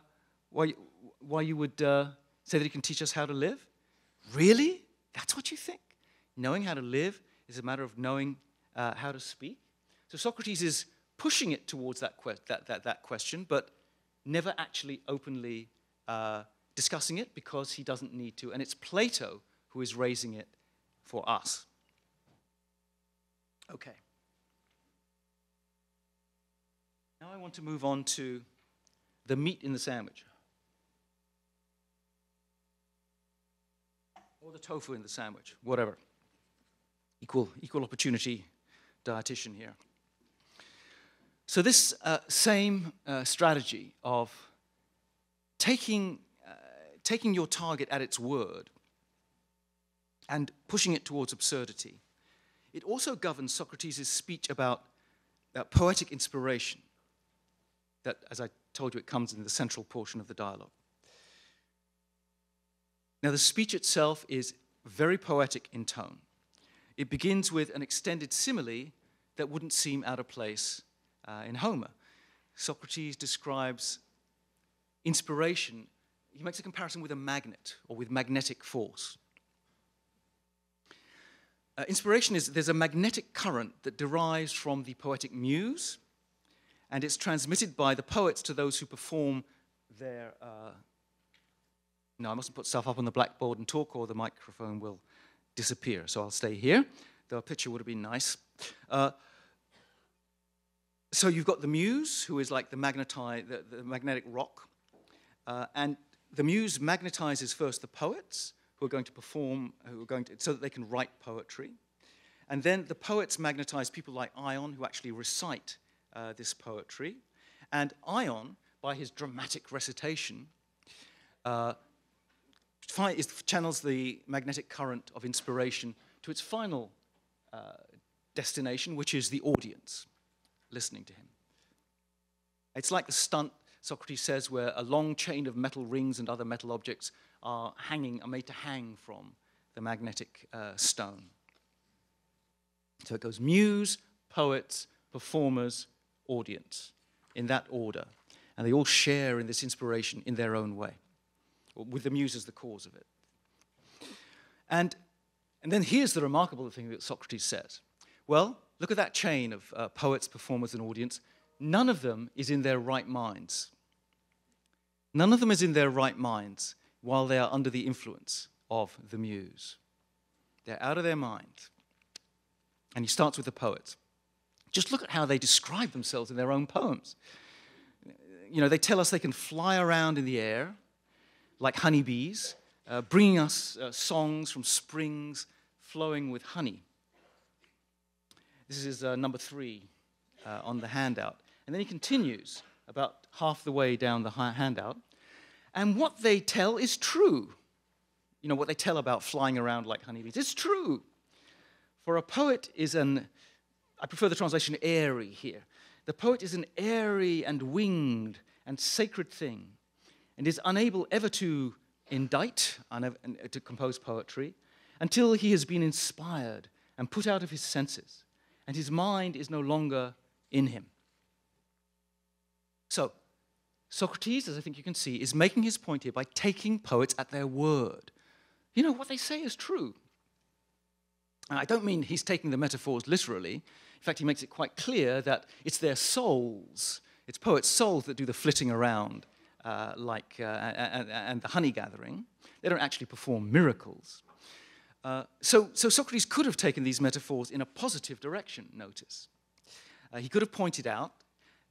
why, why you would uh, say that he can teach us how to live? Really? That's what you think? Knowing how to live is a matter of knowing uh, how to speak? So Socrates is pushing it towards that, que- that, that, that question, but never actually openly uh, discussing it because he doesn't need to. And it's Plato who is raising it for us. Okay. Now I want to move on to the meat in the sandwich. Or the tofu in the sandwich, whatever. Equal, equal opportunity dietitian here. So, this uh, same uh, strategy of taking, uh, taking your target at its word and pushing it towards absurdity, it also governs Socrates' speech about uh, poetic inspiration. That, as I told you, it comes in the central portion of the dialogue. Now, the speech itself is very poetic in tone. It begins with an extended simile that wouldn't seem out of place uh, in Homer. Socrates describes inspiration, he makes a comparison with a magnet or with magnetic force. Uh, inspiration is there's a magnetic current that derives from the poetic muse, and it's transmitted by the poets to those who perform their uh, no, I mustn't put stuff up on the blackboard and talk, or the microphone will disappear. So I'll stay here. though a picture would have been nice. Uh, so you've got the muse, who is like the, magneti- the, the magnetic rock. Uh, and the muse magnetizes first the poets, who are going to perform, who are going to, so that they can write poetry. And then the poets magnetize people like Ion, who actually recite uh, this poetry. And Ion, by his dramatic recitation, uh, channels the magnetic current of inspiration to its final uh, destination, which is the audience listening to him. It's like the stunt, Socrates says, where a long chain of metal rings and other metal objects are hanging, are made to hang from the magnetic uh, stone. So it goes muse, poets, performers, audience, in that order. And they all share in this inspiration in their own way with the muse as the cause of it. And, and then here's the remarkable thing that Socrates says. Well, look at that chain of uh, poets, performers, and audience. None of them is in their right minds. None of them is in their right minds while they are under the influence of the muse. They're out of their mind. And he starts with the poets. Just look at how they describe themselves in their own poems. You know, they tell us they can fly around in the air, like honeybees, uh, bringing us uh, songs from springs flowing with honey. This is uh, number three uh, on the handout. And then he continues about half the way down the handout. And what they tell is true. You know, what they tell about flying around like honeybees. It's true. For a poet is an, I prefer the translation airy here. The poet is an airy and winged and sacred thing and is unable ever to indite, uh, to compose poetry, until he has been inspired and put out of his senses, and his mind is no longer in him. So, Socrates, as I think you can see, is making his point here by taking poets at their word. You know, what they say is true. And I don't mean he's taking the metaphors literally. In fact, he makes it quite clear that it's their souls, it's poets' souls that do the flitting around uh, like, uh, and, and, the honey gathering. They don't actually perform miracles. Uh, so, so, Socrates could have taken these metaphors in a positive direction, notice. Uh, he could have pointed out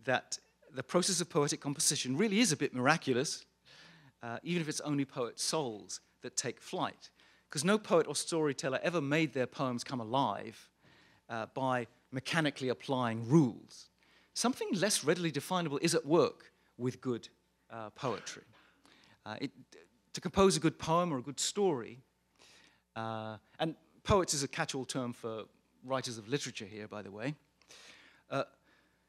that the process of poetic composition really is a bit miraculous, uh, even if it's only poet souls that take flight. Because no poet or storyteller ever made their poems come alive uh, by mechanically applying rules. Something less readily definable is at work with good uh, poetry. Uh, it, to compose a good poem or a good story, uh, and poets is a catch all term for writers of literature here, by the way, uh,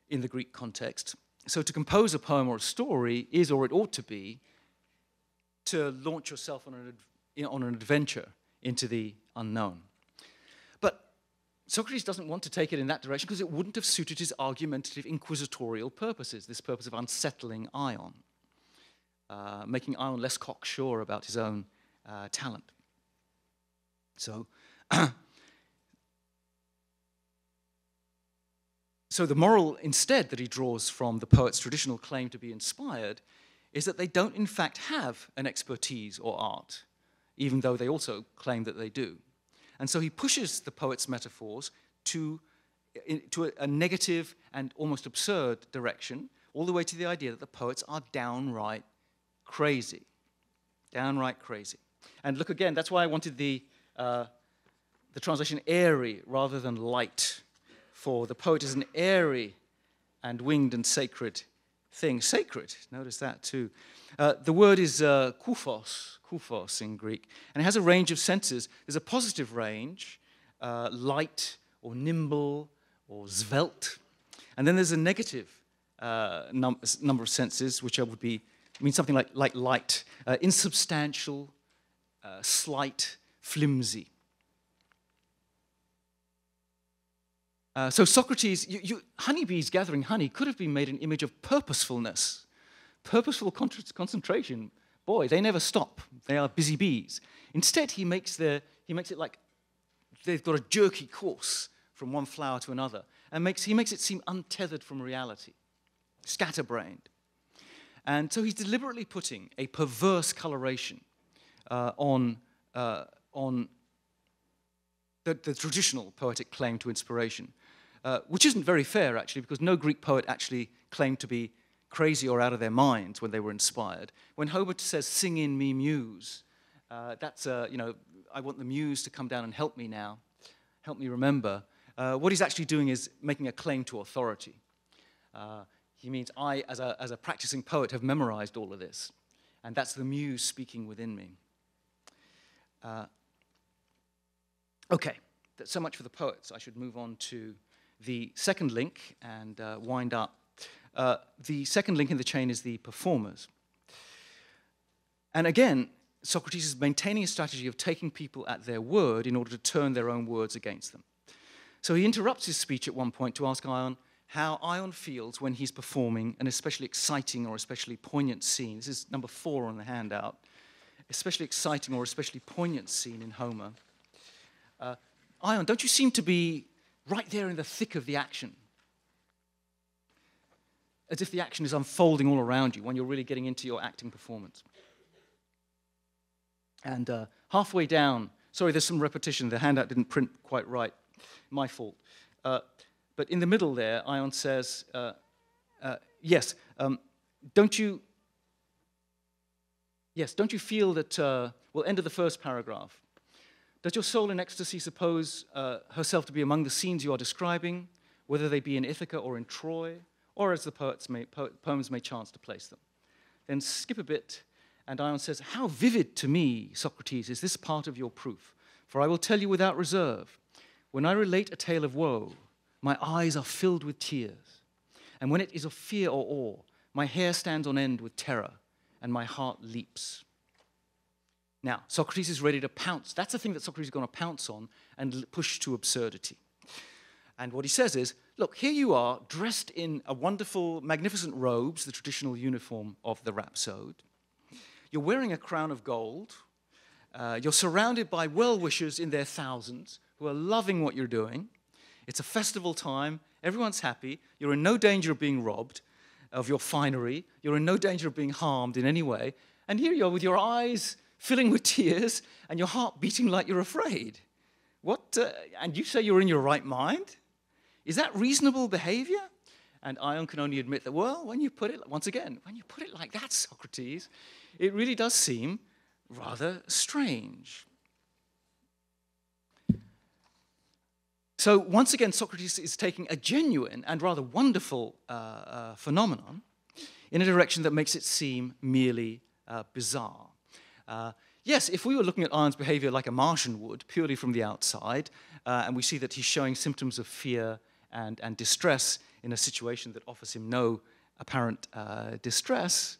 in the Greek context. So to compose a poem or a story is, or it ought to be, to launch yourself on an, on an adventure into the unknown. But Socrates doesn't want to take it in that direction because it wouldn't have suited his argumentative inquisitorial purposes, this purpose of unsettling Ion uh, making Ion less cocksure about his own uh, talent. So, so the moral instead that he draws from the poet's traditional claim to be inspired is that they don't in fact have an expertise or art, even though they also claim that they do. And so he pushes the poet's metaphors to, to a, a negative and almost absurd direction, all the way to the idea that the poets are downright crazy. Downright crazy. And look again, that's why I wanted the, uh, the translation airy rather than light. For the poet is an airy and winged and sacred thing. Sacred, notice that too. Uh, the word is uh, kuphos, in Greek, and it has a range of senses. There's a positive range, uh, light or nimble or svelte, and then there's a negative uh, num- number of senses, which I would be mean something like, like light, uh, insubstantial, uh, slight, flimsy. Uh, so Socrates, you, you, honeybees gathering honey could have been made an image of purposefulness, purposeful con- concentration. Boy, they never stop. They are busy bees. Instead, he makes, the, he makes it like they've got a jerky course from one flower to another, and makes, he makes it seem untethered from reality, scatterbrained. And so he's deliberately putting a perverse coloration uh, on, uh, on the, the, traditional poetic claim to inspiration. Uh, which isn't very fair, actually, because no Greek poet actually claimed to be crazy or out of their minds when they were inspired. When Homer says, Sing in me, muse, uh, that's, uh, you know, I want the muse to come down and help me now, help me remember. Uh, what he's actually doing is making a claim to authority. Uh, he means, I, as a, as a practicing poet, have memorized all of this. And that's the muse speaking within me. Uh, okay, that's so much for the poets. I should move on to the second link and uh, wind up. Uh, the second link in the chain is the performers. And again, Socrates is maintaining a strategy of taking people at their word in order to turn their own words against them. So he interrupts his speech at one point to ask Ion how Ion feels when he's performing an especially exciting or especially poignant scene. This is number four on the handout. Especially exciting or especially poignant scene in Homer. Uh, Ion, don't you seem to be right there in the thick of the action. As if the action is unfolding all around you when you're really getting into your acting performance. And uh, halfway down, sorry, there's some repetition. The handout didn't print quite right. My fault. Uh, but in the middle there, Ion says, uh, uh yes, um, don't you, yes, don't you feel that, uh, well, end of the first paragraph. Does your soul in ecstasy suppose uh, herself to be among the scenes you are describing, whether they be in Ithaca or in Troy, or as the poets may, po- poems may chance to place them? Then skip a bit, and Ion says, How vivid to me, Socrates, is this part of your proof? For I will tell you without reserve, when I relate a tale of woe, my eyes are filled with tears. And when it is of fear or awe, my hair stands on end with terror, and my heart leaps. Now, Socrates is ready to pounce. That's the thing that Socrates is going to pounce on and push to absurdity. And what he says is look, here you are, dressed in a wonderful, magnificent robes, the traditional uniform of the rhapsode. You're wearing a crown of gold. Uh, you're surrounded by well wishers in their thousands who are loving what you're doing. It's a festival time. Everyone's happy. You're in no danger of being robbed of your finery. You're in no danger of being harmed in any way. And here you are with your eyes filling with tears, and your heart beating like you're afraid. What? Uh, and you say you're in your right mind? Is that reasonable behavior? And Ion can only admit that, well, when you put it, once again, when you put it like that, Socrates, it really does seem rather strange. So, once again, Socrates is taking a genuine and rather wonderful uh, uh, phenomenon in a direction that makes it seem merely uh, bizarre. Uh, yes, if we were looking at Ion's behavior like a Martian would, purely from the outside, uh, and we see that he's showing symptoms of fear and, and distress in a situation that offers him no apparent uh, distress,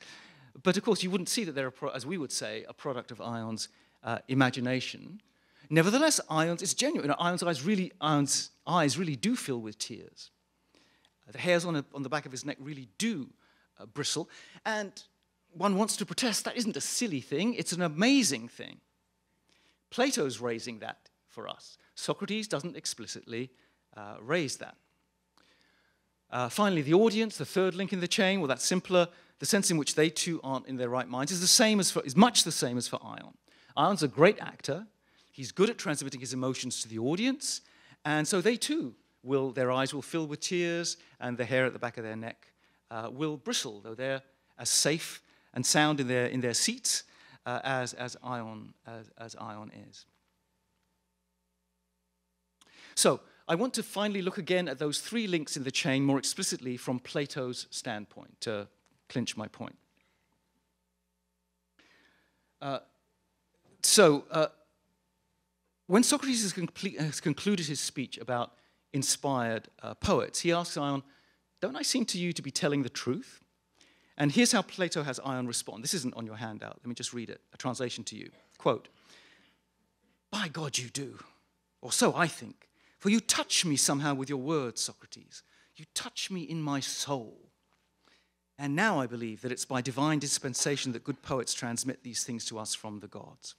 but of course, you wouldn't see that they're, as we would say, a product of Ion's uh, imagination. Nevertheless, Ion's is genuine. Ion's eyes really, Ion's eyes really do fill with tears. The hairs on, a, on the back of his neck really do uh, bristle. And one wants to protest, that isn't a silly thing, it's an amazing thing. Plato's raising that for us. Socrates doesn't explicitly uh, raise that. Uh, finally, the audience, the third link in the chain, well, that's simpler. The sense in which they too aren't in their right minds is the same as for, is much the same as for Ion. Ion's a great actor. He's good at transmitting his emotions to the audience, and so they too will, their eyes will fill with tears, and the hair at the back of their neck uh, will bristle, though they're as safe and sound in their, in their seats uh, as, as, Ion, as, as Ion is. So, I want to finally look again at those three links in the chain more explicitly from Plato's standpoint to clinch my point. Uh, so, uh, when Socrates has, complete, has, concluded his speech about inspired uh, poets, he asks Ion, Don't I seem to you to be telling the truth? And here's how Plato has Ion respond. This isn't on your handout. Let me just read it, a translation to you. Quote By God, you do, or so I think. For you touch me somehow with your words, Socrates. You touch me in my soul. And now I believe that it's by divine dispensation that good poets transmit these things to us from the gods.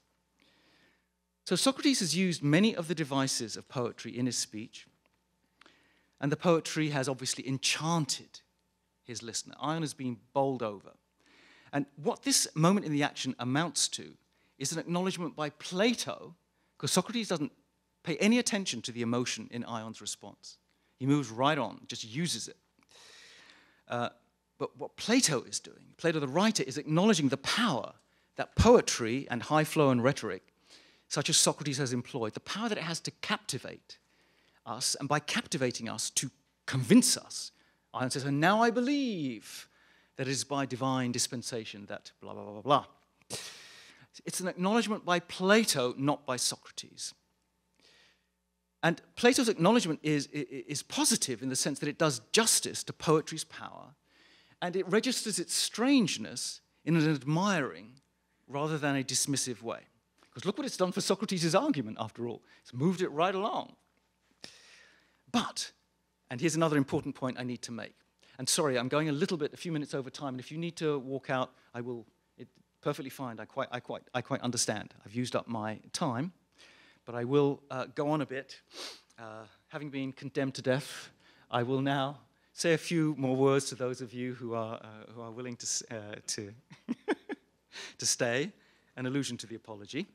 So Socrates has used many of the devices of poetry in his speech, and the poetry has obviously enchanted his listener. Ion has been bowled over. And what this moment in the action amounts to is an acknowledgement by Plato, because Socrates doesn't pay any attention to the emotion in Ion's response. He moves right on, just uses it. Uh, but what Plato is doing, Plato the writer, is acknowledging the power that poetry and high flow and rhetoric, such as Socrates has employed, the power that it has to captivate us, and by captivating us, to convince us. Ion says, And now I believe that it is by divine dispensation that blah, blah, blah, blah, blah. It's an acknowledgement by Plato, not by Socrates. And Plato's acknowledgement is, is positive in the sense that it does justice to poetry's power and it registers its strangeness in an admiring rather than a dismissive way. Because look what it's done for Socrates' argument, after all. It's moved it right along. But, and here's another important point I need to make. And sorry, I'm going a little bit, a few minutes over time, and if you need to walk out, I will, it, perfectly fine. I quite, I, quite, I quite understand. I've used up my time but I will uh, go on a bit. Uh, having been condemned to death, I will now say a few more words to those of you who are, uh, who are willing to, uh, to, to stay, an allusion to the apology.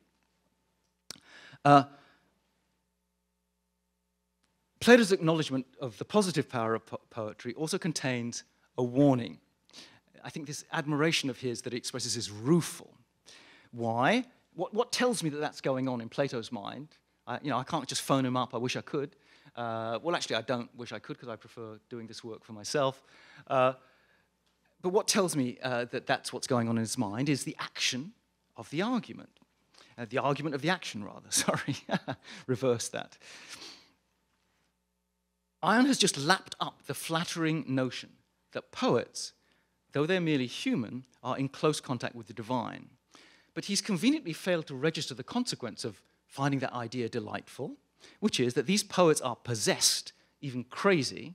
Plato's acknowledgement of the positive power of po poetry also contains a warning. I think this admiration of his that he expresses is rueful. Why? what, what tells me that that's going on in Plato's mind? I, you know, I can't just phone him up. I wish I could. Uh, well, actually, I don't wish I could because I prefer doing this work for myself. Uh, but what tells me uh, that that's what's going on in his mind is the action of the argument. Uh, the argument of the action, rather. Sorry. Reverse that. Ion has just lapped up the flattering notion that poets, though they're merely human, are in close contact with the divine but he's conveniently failed to register the consequence of finding that idea delightful, which is that these poets are possessed, even crazy.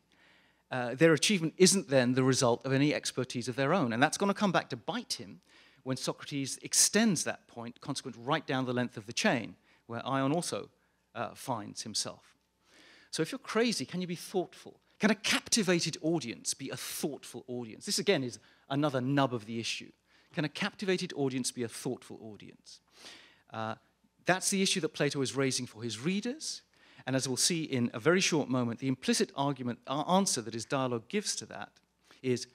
Uh, their achievement isn't then the result of any expertise of their own. And that's going to come back to bite him when Socrates extends that point, consequent right down the length of the chain, where Ion also uh, finds himself. So if you're crazy, can you be thoughtful? Can a captivated audience be a thoughtful audience? This, again, is another nub of the issue. Can a captivated audience be a thoughtful audience? Uh, that's the issue that Plato is raising for his readers. And as we'll see in a very short moment, the implicit argument, answer that his dialogue gives to that is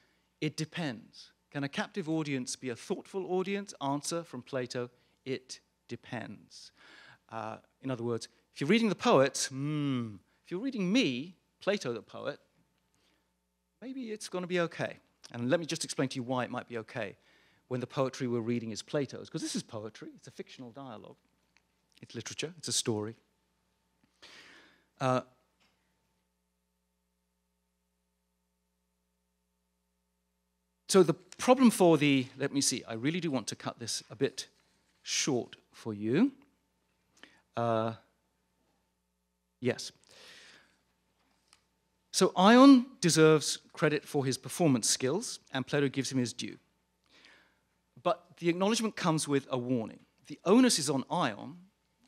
it depends. Can a captive audience be a thoughtful audience? Answer from Plato, it depends. Uh, in other words, if you're reading the poets, hmm, if you're reading me, Plato the poet, maybe it's going to be okay. And let me just explain to you why it might be okay when the poetry we're reading is Plato's, because this is poetry, it's a fictional dialogue, it's literature, it's a story. Uh, so the problem for the, let me see, I really do want to cut this a bit short for you. Uh, yes. So Ion deserves credit for his performance skills, and Plato gives him his due. But the acknowledgement comes with a warning. The onus is on Ion,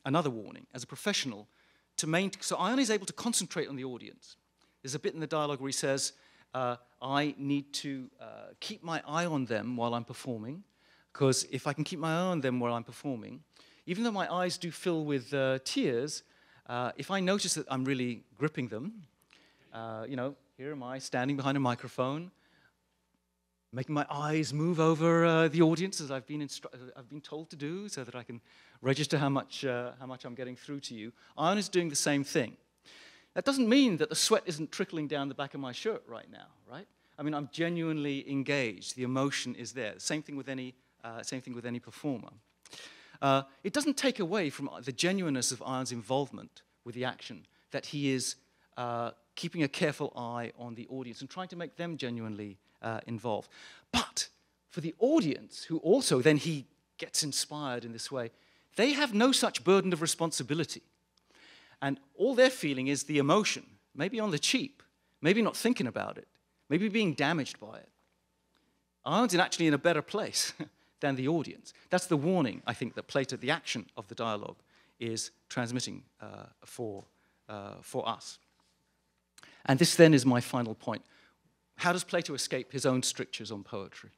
another warning, as a professional, to maintain. So Ion is able to concentrate on the audience. There's a bit in the dialogue where he says, uh, I need to uh, keep my eye on them while I'm performing, because if I can keep my eye on them while I'm performing, even though my eyes do fill with uh, tears, uh, if I notice that I'm really gripping them, uh, you know, here am I standing behind a microphone, making my eyes move over uh, the audience as I've been, instru- I've been told to do so that I can register how much, uh, how much I'm getting through to you. Ion is doing the same thing. That doesn't mean that the sweat isn't trickling down the back of my shirt right now, right? I mean, I'm genuinely engaged. The emotion is there. Same thing with any, uh, same thing with any performer. Uh, it doesn't take away from the genuineness of Ion's involvement with the action that he is uh, keeping a careful eye on the audience and trying to make them genuinely uh, involved. But for the audience, who also then he gets inspired in this way, they have no such burden of responsibility. And all they're feeling is the emotion, maybe on the cheap, maybe not thinking about it, maybe being damaged by it. Ion's actually in a better place than the audience. That's the warning, I think, that Plato, the action of the dialogue, is transmitting uh, for, uh, for us. And this then is my final point. How does Plato escape his own strictures on poetry?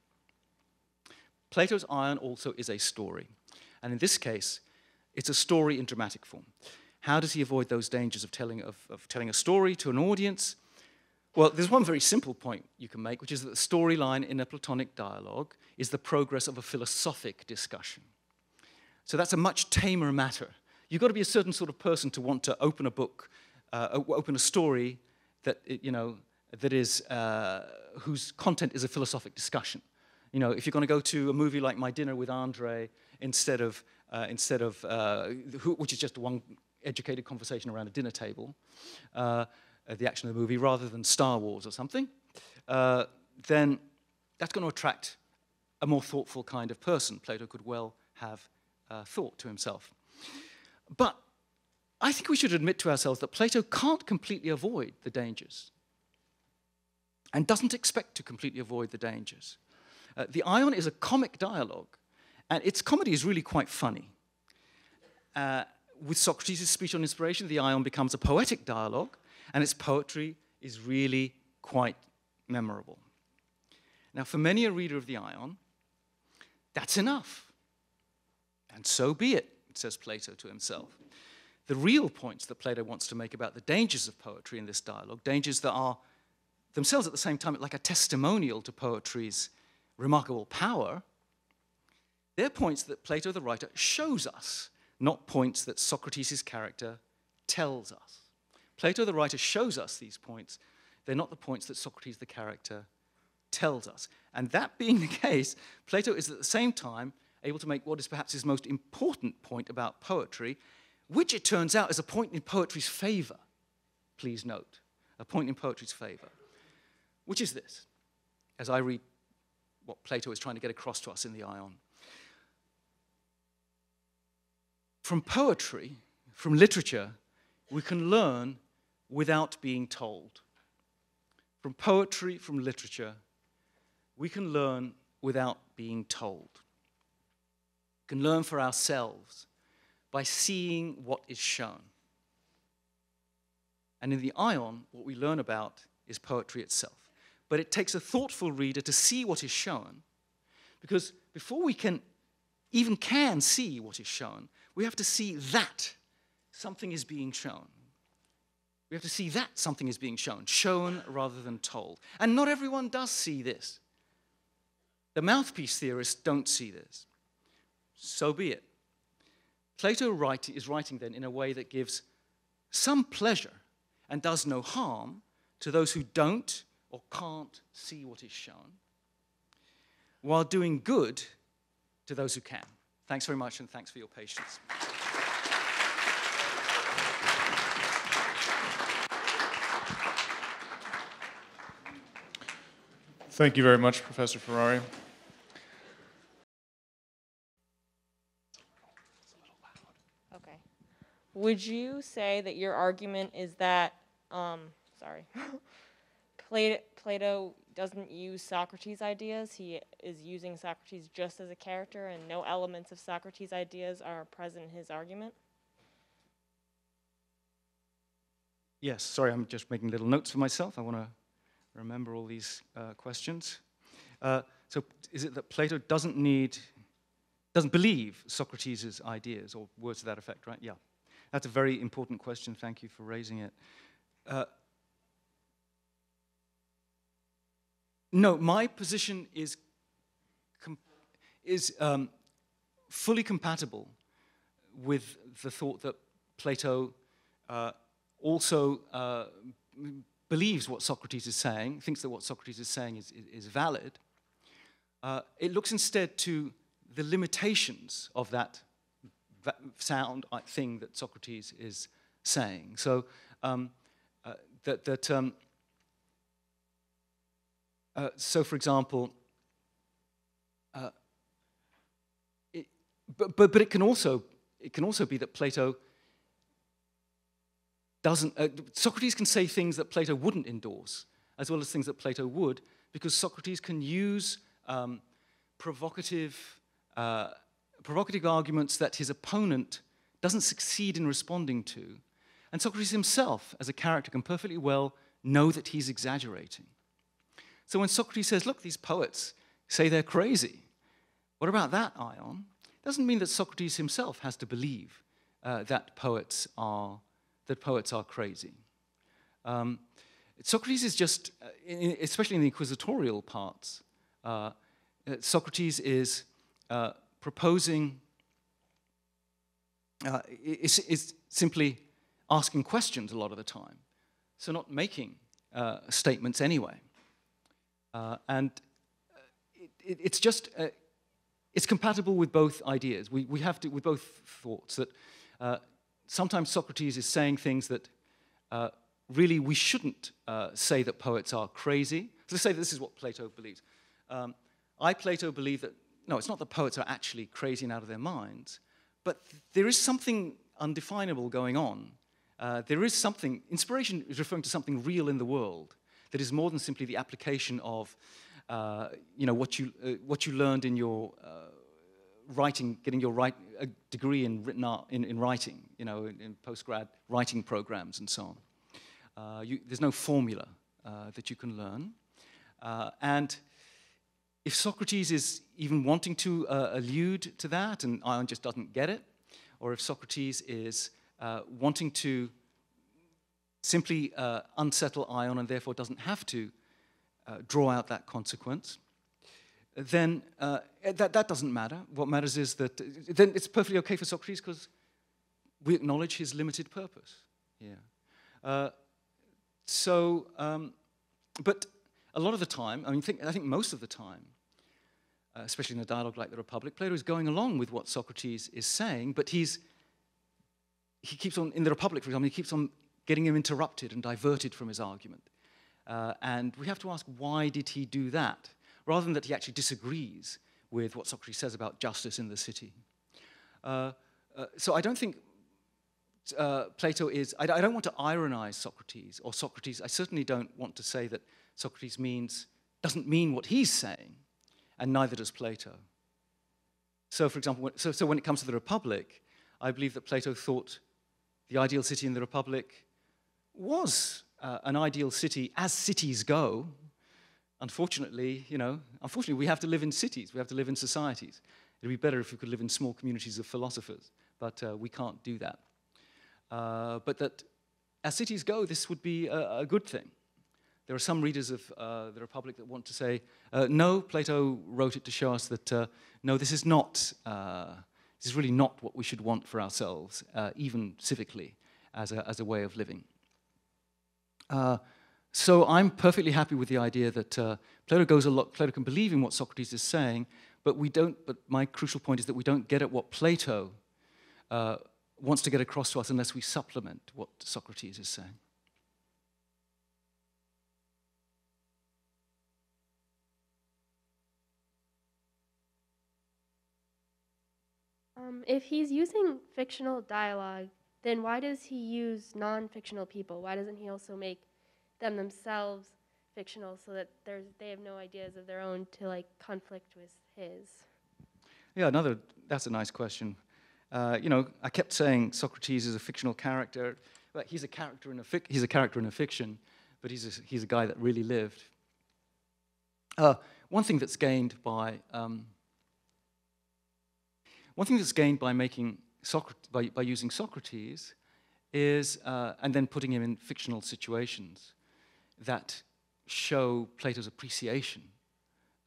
Plato's Ion also is a story. And in this case, it's a story in dramatic form. How does he avoid those dangers of telling, of, of telling a story to an audience? Well, there's one very simple point you can make, which is that the storyline in a Platonic dialogue is the progress of a philosophic discussion. So that's a much tamer matter. You've got to be a certain sort of person to want to open a book, uh, open a story that, you know, that is, uh, whose content is a philosophic discussion. You know, if you're going to go to a movie like My Dinner with Andre instead of, uh, instead of uh, which is just one educated conversation around a dinner table, uh, the action of the movie, rather than Star Wars or something, uh, then that's going to attract a more thoughtful kind of person. Plato could well have thought to himself. But I think we should admit to ourselves that Plato can't completely avoid the dangers and doesn't expect to completely avoid the dangers. Uh, the Ion is a comic dialogue, and its comedy is really quite funny. Uh, with Socrates' speech on inspiration, the Ion becomes a poetic dialogue, and its poetry is really quite memorable. Now, for many a reader of the Ion, that's enough. And so be it, says Plato to himself. The real points that Plato wants to make about the dangers of poetry in this dialogue, dangers that are themselves at the same time like a testimonial to poetry's remarkable power, they're points that Plato the writer shows us not points that Socrates' character tells us. Plato, the writer, shows us these points. They're not the points that Socrates, the character, tells us. And that being the case, Plato is at the same time able to make what is perhaps his most important point about poetry, which it turns out is a point in poetry's favor. Please note, a point in poetry's favor, which is this, as I read what Plato is trying to get across to us in the Ion. From poetry, from literature, we can learn without being told. From poetry, from literature, we can learn without being told. We can learn for ourselves by seeing what is shown. And in the Ion, what we learn about is poetry itself. But it takes a thoughtful reader to see what is shown, because before we can even can see what is shown, we have to see that something is being shown. We have to see that something is being shown, shown rather than told. And not everyone does see this. The mouthpiece theorists don't see this. So be it. Plato write, is writing then in a way that gives some pleasure and does no harm to those who don't or can't see what is shown, while doing good to those who can. Thanks very much, and thanks for your patience. Thank you very much, Professor Ferrari. Okay. Would you say that your argument is that, um, sorry, Plato, doesn't use Socrates' ideas. He is using Socrates just as a character, and no elements of Socrates' ideas are present in his argument. Yes, sorry, I'm just making little notes for myself. I want to remember all these uh, questions. Uh, so is it that Plato doesn't need, doesn't believe Socrates' ideas, or words to that effect, right? Yeah. That's a very important question. Thank you for raising it. Uh, no, my position is, is um, fully compatible with the thought that Plato uh, also uh, believes what Socrates is saying, thinks that what Socrates is saying is, is, is valid. Uh, it looks instead to the limitations of that sound uh, thing that Socrates is saying. So um, uh, that, that um, uh, so for example, uh, but, but, but it can also it can also be that Plato doesn't, uh, Socrates can say things that Plato wouldn't endorse, as well as things that Plato would, because Socrates can use um, provocative, uh, provocative arguments that his opponent doesn't succeed in responding to. And Socrates himself, as a character, can perfectly well know that he's exaggerating. So when Socrates says, look, these poets say they're crazy, what about that, Ion? It Doesn't mean that Socrates himself has to believe uh, that poets are that poets are crazy. Um, Socrates is just, uh, especially in the inquisitorial parts, uh, Socrates is uh, proposing, uh, is, is, simply asking questions a lot of the time, so not making uh, statements anyway. and it, it's just, it's compatible with both ideas. We, we have to, with both thoughts, that sometimes Socrates is saying things that uh, really we shouldn't uh, say that poets are crazy. So let's say this is what Plato believes. Um, I, Plato, believe that, no, it's not that poets are actually crazy and out of their minds, but there is something undefinable going on. Uh, there is something, inspiration is referring to something real in the world that is more than simply the application of uh, you know, what, you, uh, what you learned in your uh, writing, getting your right, a degree in written art, in, in writing, you know, in, in postgrad writing programs and so on. Uh, you, there's no formula uh, that you can learn. Uh, and if Socrates is even wanting to uh, allude to that and Ion just doesn't get it, or if Socrates is uh, wanting to simply uh, unsettle Ion and therefore doesn't have to draw out that consequence, then uh, that, that doesn't matter. What matters is that then it's perfectly okay for Socrates because we acknowledge his limited purpose. Yeah. Uh, so, um, but a lot of the time, I mean, think, I think most of the time, uh, especially in a dialogue like the Republic, Plato is going along with what Socrates is saying, but he's he keeps on in the Republic, for example, he keeps on getting him interrupted and diverted from his argument. Uh, and we have to ask, why did he do that? rather than that he actually disagrees with what Socrates says about justice in the city. Uh, uh, so I don't think uh, Plato is, I, I, don't want to ironize Socrates, or Socrates, I certainly don't want to say that Socrates means, doesn't mean what he's saying, and neither does Plato. So, for example, so, so when it comes to the Republic, I believe that Plato thought the ideal city in the Republic was uh, an ideal city as cities go, unfortunately, you know, unfortunately, we have to live in cities, we have to live in societies. It'd be better if we could live in small communities of philosophers, but uh, we can't do that. Uh, but that as cities go, this would be a, a good thing. There are some readers of uh, the Republic that want to say, uh, no, Plato wrote it to show us that, uh, no, this is not, uh, this is really not what we should want for ourselves, even civically, as a, as a way of living. So I'm perfectly happy with the idea that uh, Plato goes a lot, Plato can believe in what Socrates is saying, but we don't, but my crucial point is that we don't get at what Plato uh, wants to get across to us unless we supplement what Socrates is saying. Um, if he's using fictional dialogue, then why does he use non-fictional people? Why doesn't he also make them themselves fictional so that they have no ideas of their own to like conflict with his? Yeah, another, that's a nice question. Uh, you know, I kept saying Socrates is a fictional character, but he's a character in a, fic- he's a character in a fiction. but he's a, he's a guy that really lived. Uh, one thing that's gained by um, one thing that's gained by making Socrates, by, by using Socrates is, uh, and then putting him in fictional situations that show Plato's appreciation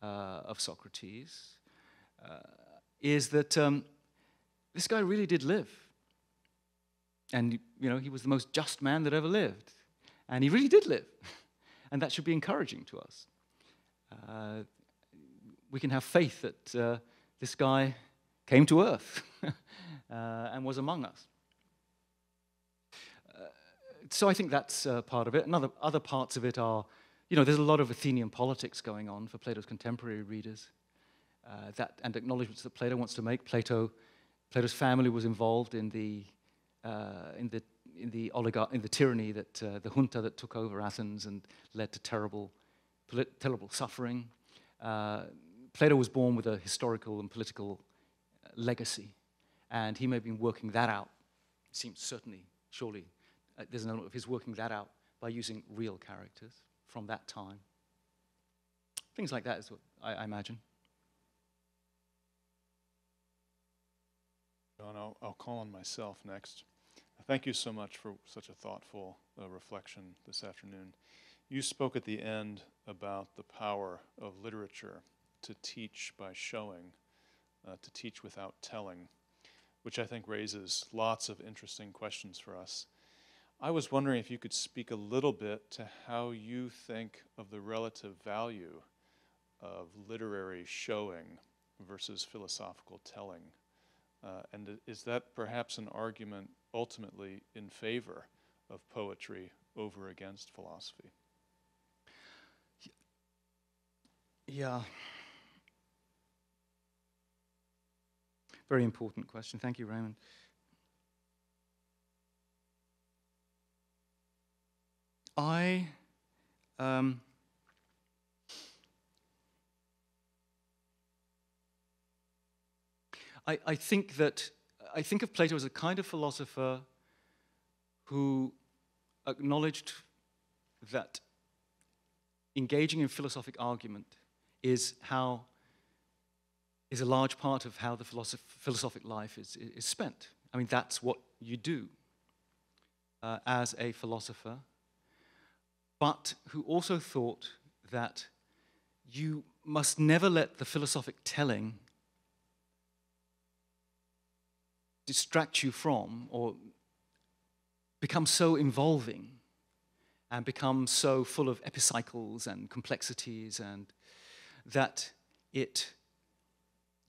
uh, of Socrates, uh, is that um, this guy really did live. And, you know, he was the most just man that ever lived. And he really did live. and that should be encouraging to us. Uh, we can have faith that uh, this guy came to earth uh, and was among us. Uh, so I think that's uh, part of it. And other, other parts of it are, you know, there's a lot of Athenian politics going on for Plato's contemporary readers. Uh, that and acknowledgments that Plato wants to make. Plato, Plato's family was involved in the in the in the oligar- in the tyranny that uh, the junta that took over Athens and led to terrible, terrible suffering. Uh, Plato was born with a historical and political uh, legacy, and he may have been working that out. It seems certainly, surely, uh, there's an element of his working that out by using real characters from that time. Things like that is what I, I imagine. John, I'll, I'll call on myself next. Thank you so much for such a thoughtful uh, reflection this afternoon. You spoke at the end about the power of literature to teach by showing, uh, to teach without telling, which I think raises lots of interesting questions for us. I was wondering if you could speak a little bit to how you think of the relative value of literary showing versus philosophical telling. Uh, and is that perhaps an argument ultimately in favor of poetry over against philosophy? Yeah. Very important question. Thank you, Raymond. I um, I, I think that I think of Plato as a kind of philosopher who acknowledged that engaging in philosophic argument is how is a large part of how the philosoph philosophic life is, is spent. I mean, that's what you do uh, as a philosopher, but who also thought that you must never let the philosophic telling distract you from or become so involving and become so full of epicycles and complexities and that it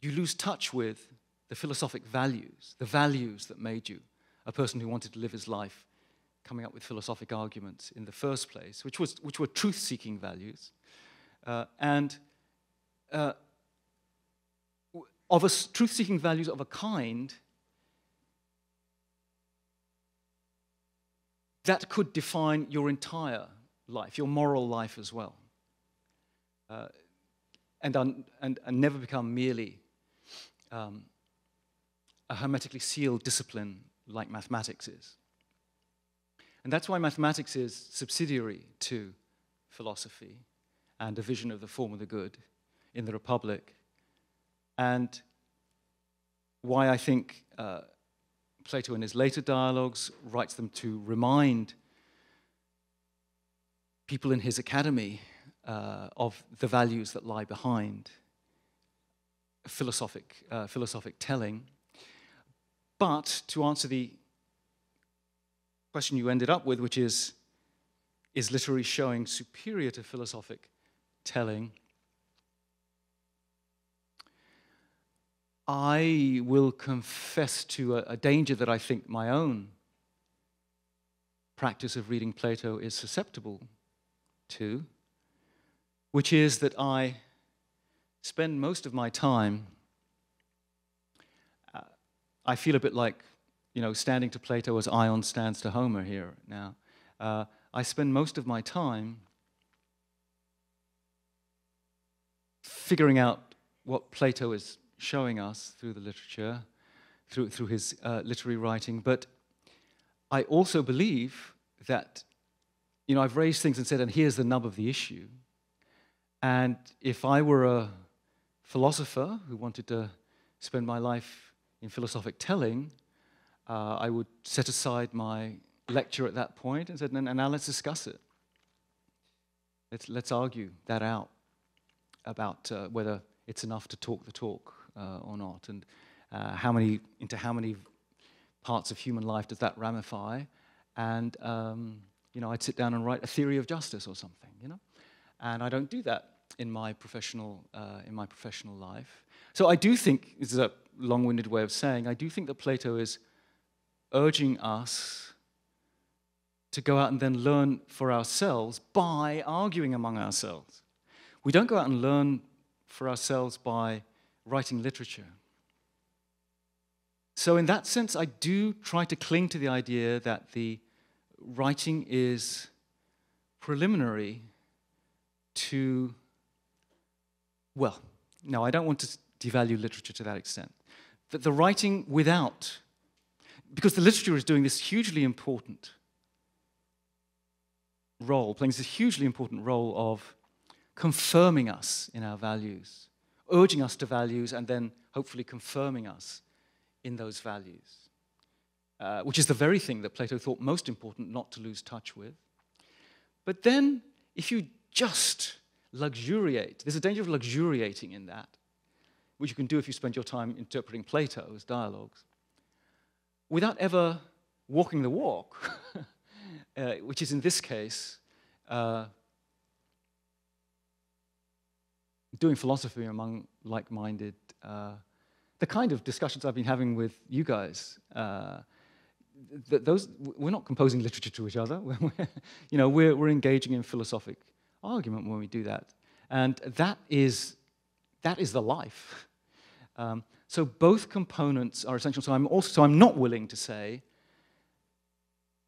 you lose touch with the philosophic values, the values that made you a person who wanted to live his life coming up with philosophic arguments in the first place, which, was, which were truth seeking values, uh, and uh, of truth seeking values of a kind that could define your entire life, your moral life as well. Uh, and, un, and, and never become merely um, a hermetically sealed discipline like mathematics is. And that's why mathematics is subsidiary to philosophy and a vision of the form of the good in the Republic. And why I think uh, Plato, in his later dialogues, writes them to remind people in his academy uh, of the values that lie behind philosophic, uh, philosophic telling. But to answer the question you ended up with, which is is literary showing superior to philosophic telling? I will confess to a, a, danger that I think my own practice of reading Plato is susceptible to, which is that I spend most of my time, uh, I feel a bit like, you know, standing to Plato as Ion stands to Homer here now. Uh, I spend most of my time figuring out what Plato is showing us through the literature, through, through his uh, literary writing. But I also believe that you know, I've raised things and said, and here's the nub of the issue. And if I were a philosopher who wanted to spend my life in philosophic telling, uh, I would set aside my lecture at that point and said, and now let's discuss it. Let's, let's argue that out about uh, whether it's enough to talk the talk uh, or not, and uh, how many, into how many parts of human life does that ramify, and um, you know, I'd sit down and write a theory of justice or something, you know, and I don't do that in my professional uh, in my professional life. So I do think this is a long-winded way of saying I do think that Plato is urging us to go out and then learn for ourselves by arguing among ourselves. We don't go out and learn for ourselves by writing literature. So, in that sense, I do try to cling to the idea that the writing is preliminary to, well, no, I don't want to devalue literature to that extent. That the writing without, because the literature is doing this hugely important role, playing this hugely important role of confirming us in our values, urging us to values, and then hopefully confirming us in those values, uh, which is the very thing that Plato thought most important not to lose touch with. But then, if you just luxuriate, there's a danger of luxuriating in that, which you can do if you spend your time interpreting Plato's dialogues, without ever walking the walk, uh, which is in this case uh, doing philosophy among like minded, uh, the kind of discussions I've been having with you guys. Uh, th- those, we're not composing literature to each other. you know, we're, we're engaging in philosophic argument when we do that. And that is, that is the life. Um, so both components are essential. So I'm also so I'm not willing to say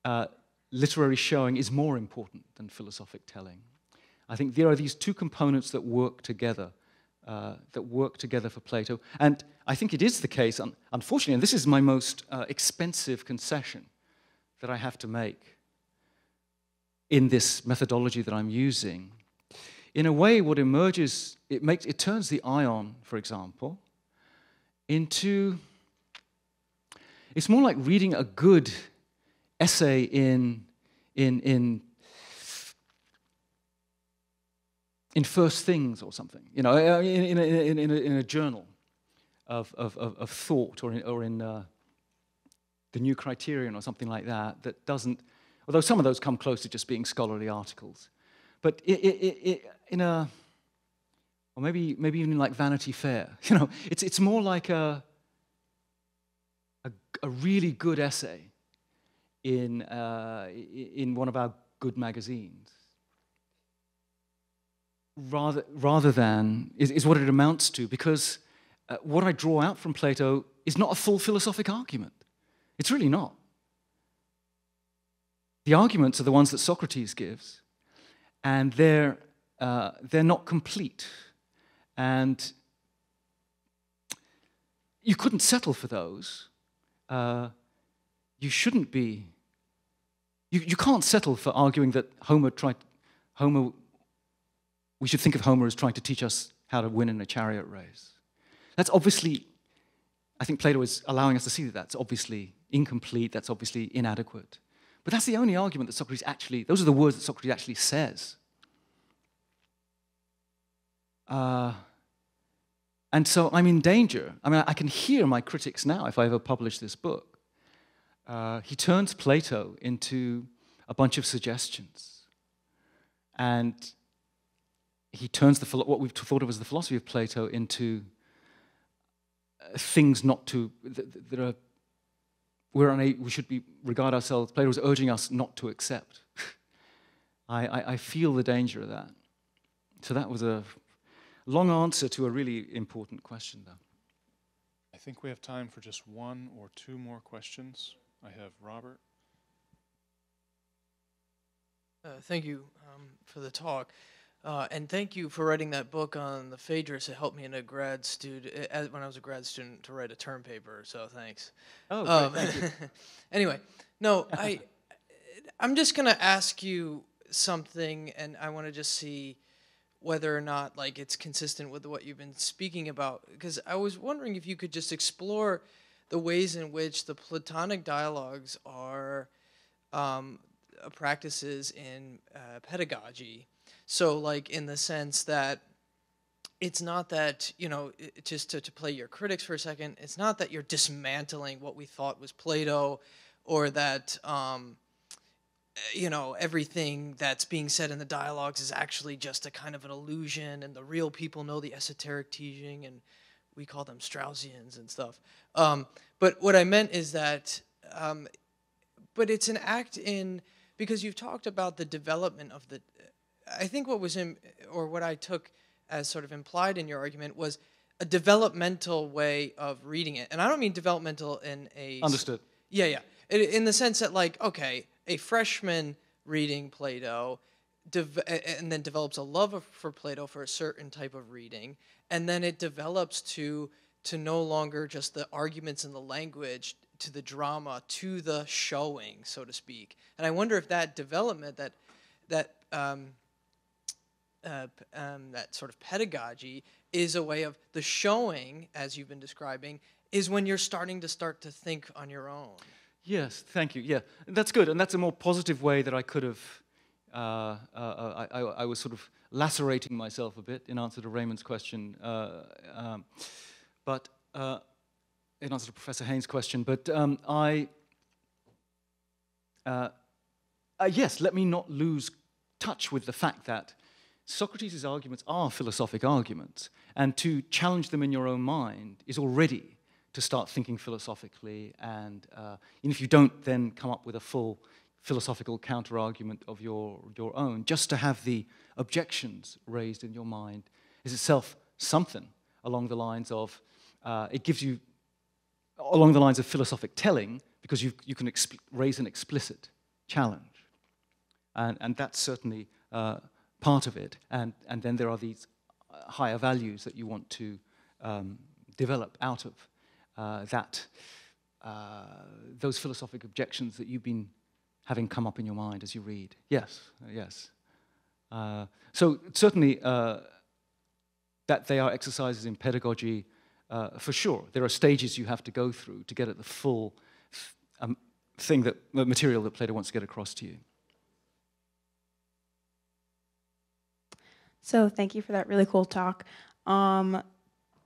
uh, literary showing is more important than philosophic telling. I think there are these two components that work together, uh, that work together for Plato. And I think it is the case, un- unfortunately, and this is my most uh, expensive concession that I have to make in this methodology that I'm using. In a way, what emerges, it, makes, it turns the ion, for example, into, it's more like reading a good essay in, in, in in First Things or something, you know, uh, in, in, in, in, a, in a, journal of, of, of, thought or in, or in uh, the New Criterion or something like that, that doesn't, although some of those come close to just being scholarly articles. But it, it, it, in a, or maybe, maybe even like Vanity Fair, you know, it's, it's more like a, a, a really good essay in, uh, in one of our good magazines rather, rather than, is, is what it amounts to, because uh, what I draw out from Plato is not a full philosophic argument. It's really not. The arguments are the ones that Socrates gives, and they're, uh, they're not complete. And you couldn't settle for those. Uh, you shouldn't be. You, you can't settle for arguing that Homer tried, Homer we should think of Homer as trying to teach us how to win in a chariot race. That's obviously, I think Plato is allowing us to see that that's obviously incomplete, that's obviously inadequate. But that's the only argument that Socrates actually, those are the words that Socrates actually says. Uh, and so I'm in danger. I mean, I can hear my critics now if I ever publish this book. Uh, he turns Plato into a bunch of suggestions. And he turns the, what we've thought of as the philosophy of Plato into uh, things not to, that, that are, we're unable, we should be, regard ourselves, Plato was urging us not to accept. I, I, I feel the danger of that. So that was a long answer to a really important question, though. I think we have time for just one or two more questions. I have Robert. Uh, thank you um, for the talk. Uh, and thank you for writing that book on the Phaedrus. It helped me in a grad student when I was a grad student to write a term paper. So thanks. Oh, um, anyway, no, I I'm just gonna ask you something, and I want to just see whether or not like it's consistent with what you've been speaking about. Because I was wondering if you could just explore the ways in which the Platonic dialogues are um, uh, practices in uh, pedagogy. So, like in the sense that it's not that you know just to, to play your critics for a second it's not that you're dismantling what we thought was plato or that um, you know everything that's being said in the dialogues is actually just a kind of an illusion and the real people know the esoteric teaching and we call them straussians and stuff. Um, but what i meant is that um, but it's an act in because you've talked about the development of the i think what was in or what i took as sort of implied in your argument, was a developmental way of reading it. And I don't mean developmental in a. Understood. Yeah, yeah. In the sense that, like, okay, a freshman reading Plato and then develops a love for Plato for a certain type of reading, and then it develops to to no longer just the arguments and the language to the drama to the showing, so to speak. And I wonder if that development that that um, uh, um, that sort of pedagogy is a way of the showing, as you've been describing, is when you're starting to start to think on your own. Yes, thank you. Yeah, that's good, and that's a more positive way that I could have. Uh, uh, uh I, I, was sort of lacerating myself a bit in answer to Raymond's question, uh, um, but uh, in answer to Professor Haynes' question. But um, I, yes, let me not lose touch with the fact that Socrates' arguments are philosophic arguments, and to challenge them in your own mind is already to start thinking philosophically. And uh, if you don't then come up with a full philosophical counter argument of your, your own, just to have the objections raised in your mind is itself something along the lines of uh, it gives you along the lines of philosophic telling because you, you can raise an explicit challenge. And, and that's certainly uh, part of it. And, and then there are these uh, higher values that you want to um, develop out of uh, that, uh, those philosophic objections that you've been having come up in your mind as you read. Yes, yes. Uh, so certainly uh, that they are exercises in pedagogy uh, for sure. There are stages you have to go through to get at the full um, thing that material that Plato wants to get across to you. So thank you for that really cool talk. Um,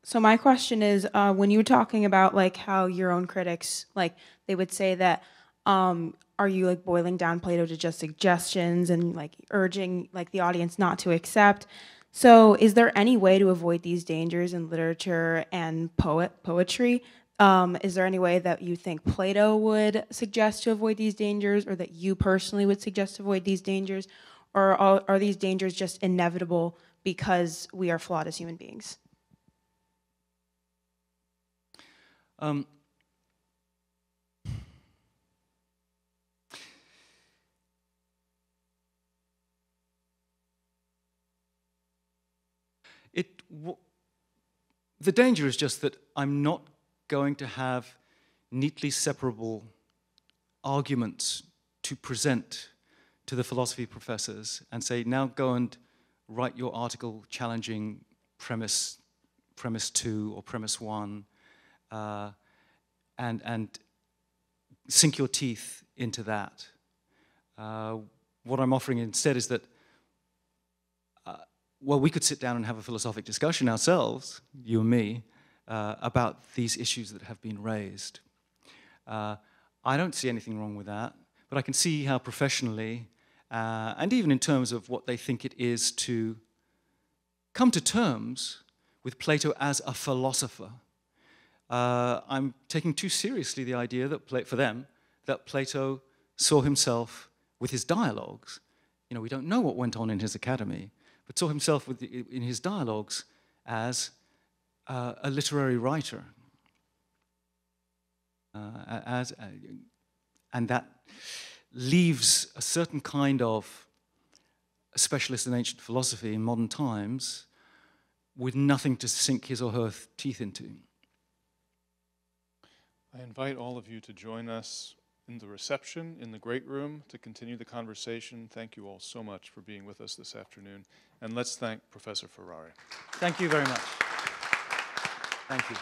so my question is, uh, when you were talking about like how your own critics, like they would say that, um, are you like boiling down Plato to just suggestions and like urging like the audience not to accept? So is there any way to avoid these dangers in literature and poet poetry? Um, is there any way that you think Plato would suggest to avoid these dangers, or that you personally would suggest to avoid these dangers? Or are, are these dangers just inevitable because we are flawed as human beings? Um, it the danger is just that I'm not going to have neatly separable arguments to present to the philosophy professors and say, now go and write your article challenging premise, premise two or premise one, uh, and, and sink your teeth into that. Uh, what I'm offering instead is that, uh, well, we could sit down and have a philosophic discussion ourselves, you and me, uh, about these issues that have been raised. Uh, I don't see anything wrong with that, but I can see how professionally uh, and even in terms of what they think it is to come to terms with Plato as a philosopher. Uh, I'm taking too seriously the idea that, for them, that Plato saw himself with his dialogues. You know, we don't know what went on in his academy, but saw himself the, in his dialogues as uh, a literary writer. Uh, as, uh, and that leaves a certain kind of specialist in ancient philosophy in modern times with nothing to sink his or her teeth into. I invite all of you to join us in the reception, in the great room, to continue the conversation. Thank you all so much for being with us this afternoon. And let's thank Professor Ferrari. Thank you very much. Thank you.